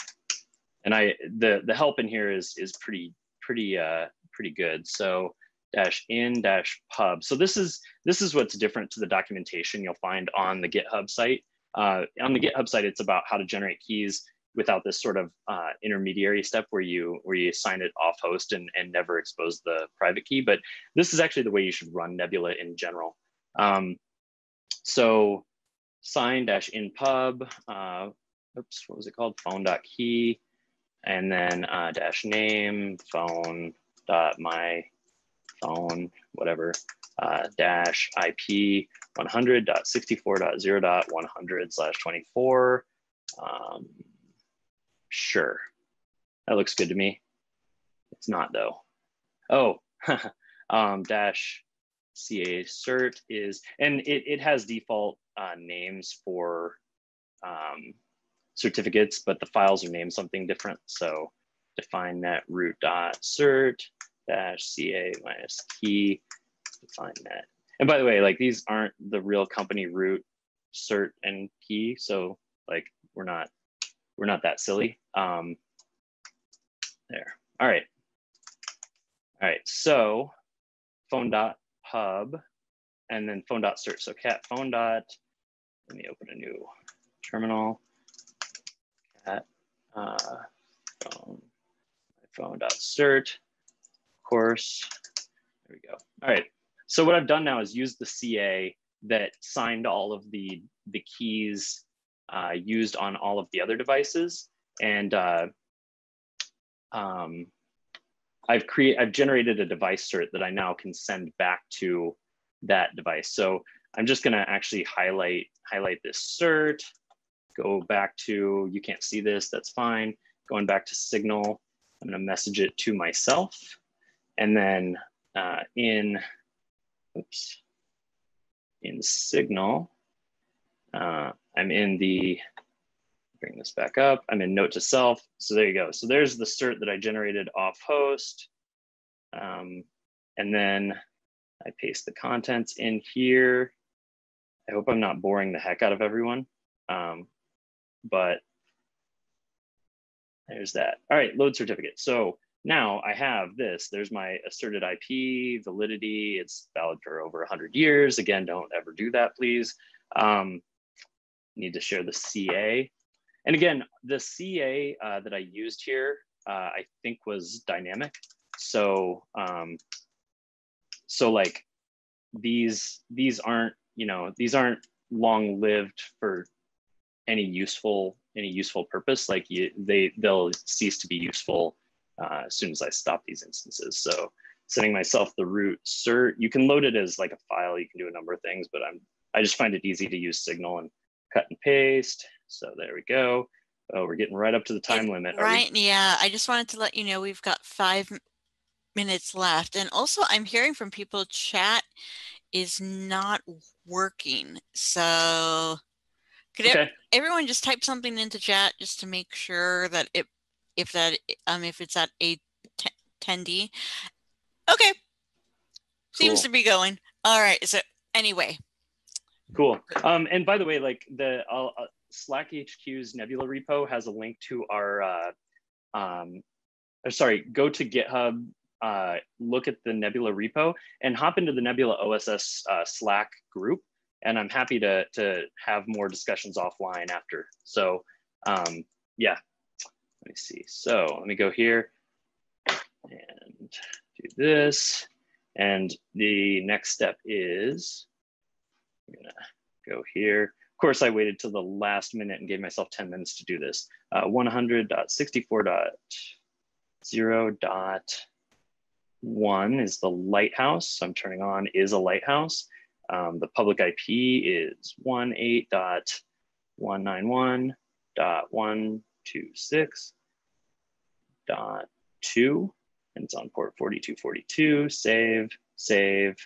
And I the the help in here is is pretty pretty uh, pretty good. So dash in dash pub. So this is this is what's different to the documentation you'll find on the GitHub site. Uh, on the GitHub site, it's about how to generate keys without this sort of uh, intermediary step where you where you sign it off host and, and never expose the private key. But this is actually the way you should run Nebula in general. Um, so sign dash in pub, uh, oops, what was it called? Phone dot key, and then uh, dash name phone dot my phone whatever uh, dash IP 100.64.0.100 slash 24. Um, sure, that looks good to me. It's not though. Oh, um, dash CA cert is, and it, it has default uh, names for um, certificates, but the files are named something different. So define net root dot cert dash CA minus key, define net. And by the way, like these aren't the real company root cert and key. So like we're not, we're not that silly. Um, there, all right. All right, so phone dot pub and then phone dot cert. So cat phone dot, let me open a new terminal. Cat uh, phone, phone dot of course. There we go. All right, so what I've done now is use the CA that signed all of the, the keys uh, used on all of the other devices. And uh, um, I've created, I've generated a device cert that I now can send back to that device. So I'm just gonna actually highlight, highlight this cert, go back to, you can't see this, that's fine. Going back to signal, I'm gonna message it to myself. And then uh, in oops, in Signal, uh, I'm in the, bring this back up, I'm in Note to Self. So there you go. So there's the cert that I generated off host. Um, and then I paste the contents in here. I hope I'm not boring the heck out of everyone. Um, but there's that. All right, load certificate. So now I have this, there's my asserted IP, validity, it's valid for over 100 years. Again, don't ever do that, please. Um, need to share the CA. And again, the CA uh, that I used here, uh, I think was dynamic. So, um, so like these, these aren't, you know, these aren't long lived for any useful, any useful purpose. Like you, they, they'll cease to be useful uh, as soon as I stop these instances. So setting myself the root cert, you can load it as like a file. You can do a number of things, but I'm, I just find it easy to use Signal and cut and paste. So there we go. Oh, we're getting right up to the time limit. Right. We... Yeah. I just wanted to let you know we've got five minutes left. And also I'm hearing from people chat is not working. So could okay. everyone just type something into chat just to make sure that it if that um if it's at a 10d okay seems to be going all right so anyway cool um and by the way like the uh, uh, slack hq's nebula repo has a link to our uh um sorry go to github uh look at the nebula repo and hop into the nebula oss uh, slack group and i'm happy to to have more discussions offline after so um yeah let me see. So let me go here and do this. And the next step is, I'm gonna go here. Of course, I waited till the last minute and gave myself 10 minutes to do this. Uh, 100.64.0.1 is the lighthouse. So I'm turning on is a lighthouse. Um, the public IP is 18.191.1 two six dot two, and it's on port 4242, save, save,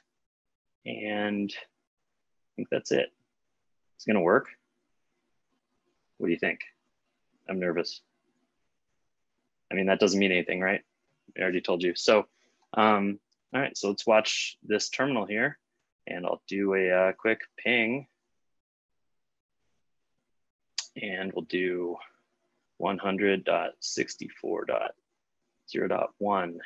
and think that's it. It's gonna work. What do you think? I'm nervous. I mean, that doesn't mean anything, right? I already told you. So um, All right, so let's watch this terminal here and I'll do a uh, quick ping and we'll do 100.64.0.1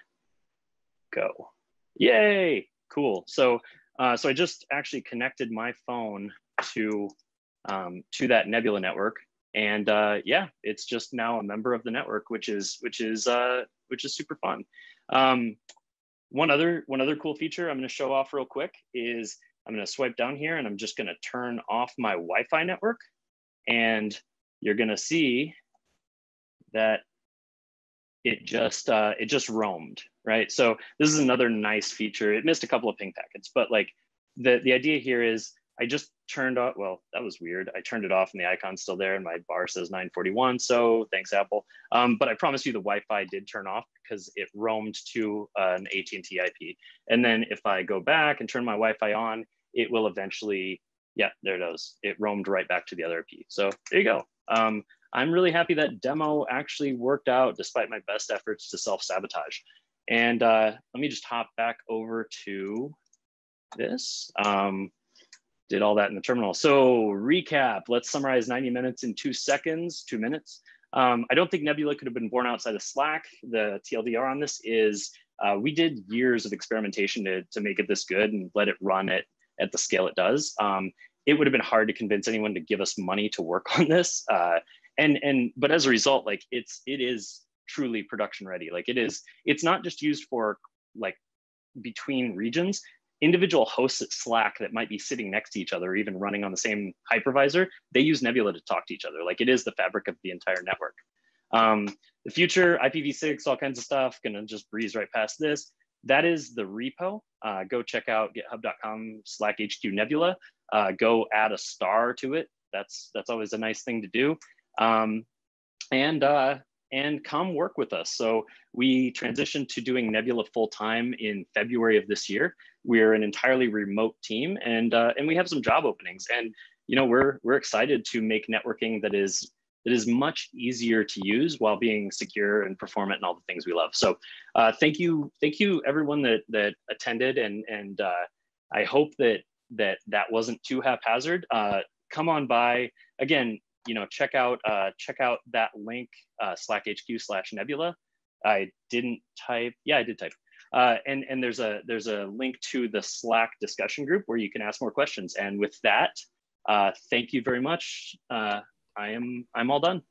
go. Yay, cool. So, uh, so I just actually connected my phone to, um, to that Nebula network. And uh, yeah, it's just now a member of the network, which is, which is, uh, which is super fun. Um, one other, one other cool feature I'm gonna show off real quick is I'm gonna swipe down here and I'm just gonna turn off my Wi-Fi network and you're gonna see that it just uh, it just roamed, right? So this is another nice feature. It missed a couple of ping packets, but like the the idea here is I just turned off. Well, that was weird. I turned it off, and the icon's still there, and my bar says 941. So thanks, Apple. Um, but I promise you, the Wi-Fi did turn off because it roamed to uh, an AT&T IP. And then if I go back and turn my Wi-Fi on, it will eventually. Yeah, there it goes. It roamed right back to the other IP. So there you go. Um, I'm really happy that demo actually worked out despite my best efforts to self-sabotage. And uh, let me just hop back over to this. Um, did all that in the terminal. So recap, let's summarize 90 minutes in two seconds, two minutes. Um, I don't think Nebula could have been born outside of Slack. The TLDR on this is uh, we did years of experimentation to, to make it this good and let it run at, at the scale it does. Um, it would have been hard to convince anyone to give us money to work on this. Uh, and and but as a result, like it's it is truly production ready. Like it is, it's not just used for like between regions. Individual hosts at Slack that might be sitting next to each other, or even running on the same hypervisor, they use Nebula to talk to each other. Like it is the fabric of the entire network. Um, the future, IPv6, all kinds of stuff, gonna just breeze right past this. That is the repo. Uh, go check out github.com slash HQ Nebula. Uh, go add a star to it. That's, that's always a nice thing to do. Um, and, uh, and come work with us. So we transitioned to doing Nebula full time in February of this year. We're an entirely remote team, and uh, and we have some job openings. And you know we're we're excited to make networking that is that is much easier to use while being secure and performant and all the things we love. So uh, thank you, thank you everyone that that attended, and and uh, I hope that that that wasn't too haphazard. Uh, come on by again. You know, check out uh, check out that link uh, Slack HQ slash Nebula. I didn't type. Yeah, I did type. Uh, and and there's a there's a link to the Slack discussion group where you can ask more questions. And with that, uh, thank you very much. Uh, I am I'm all done.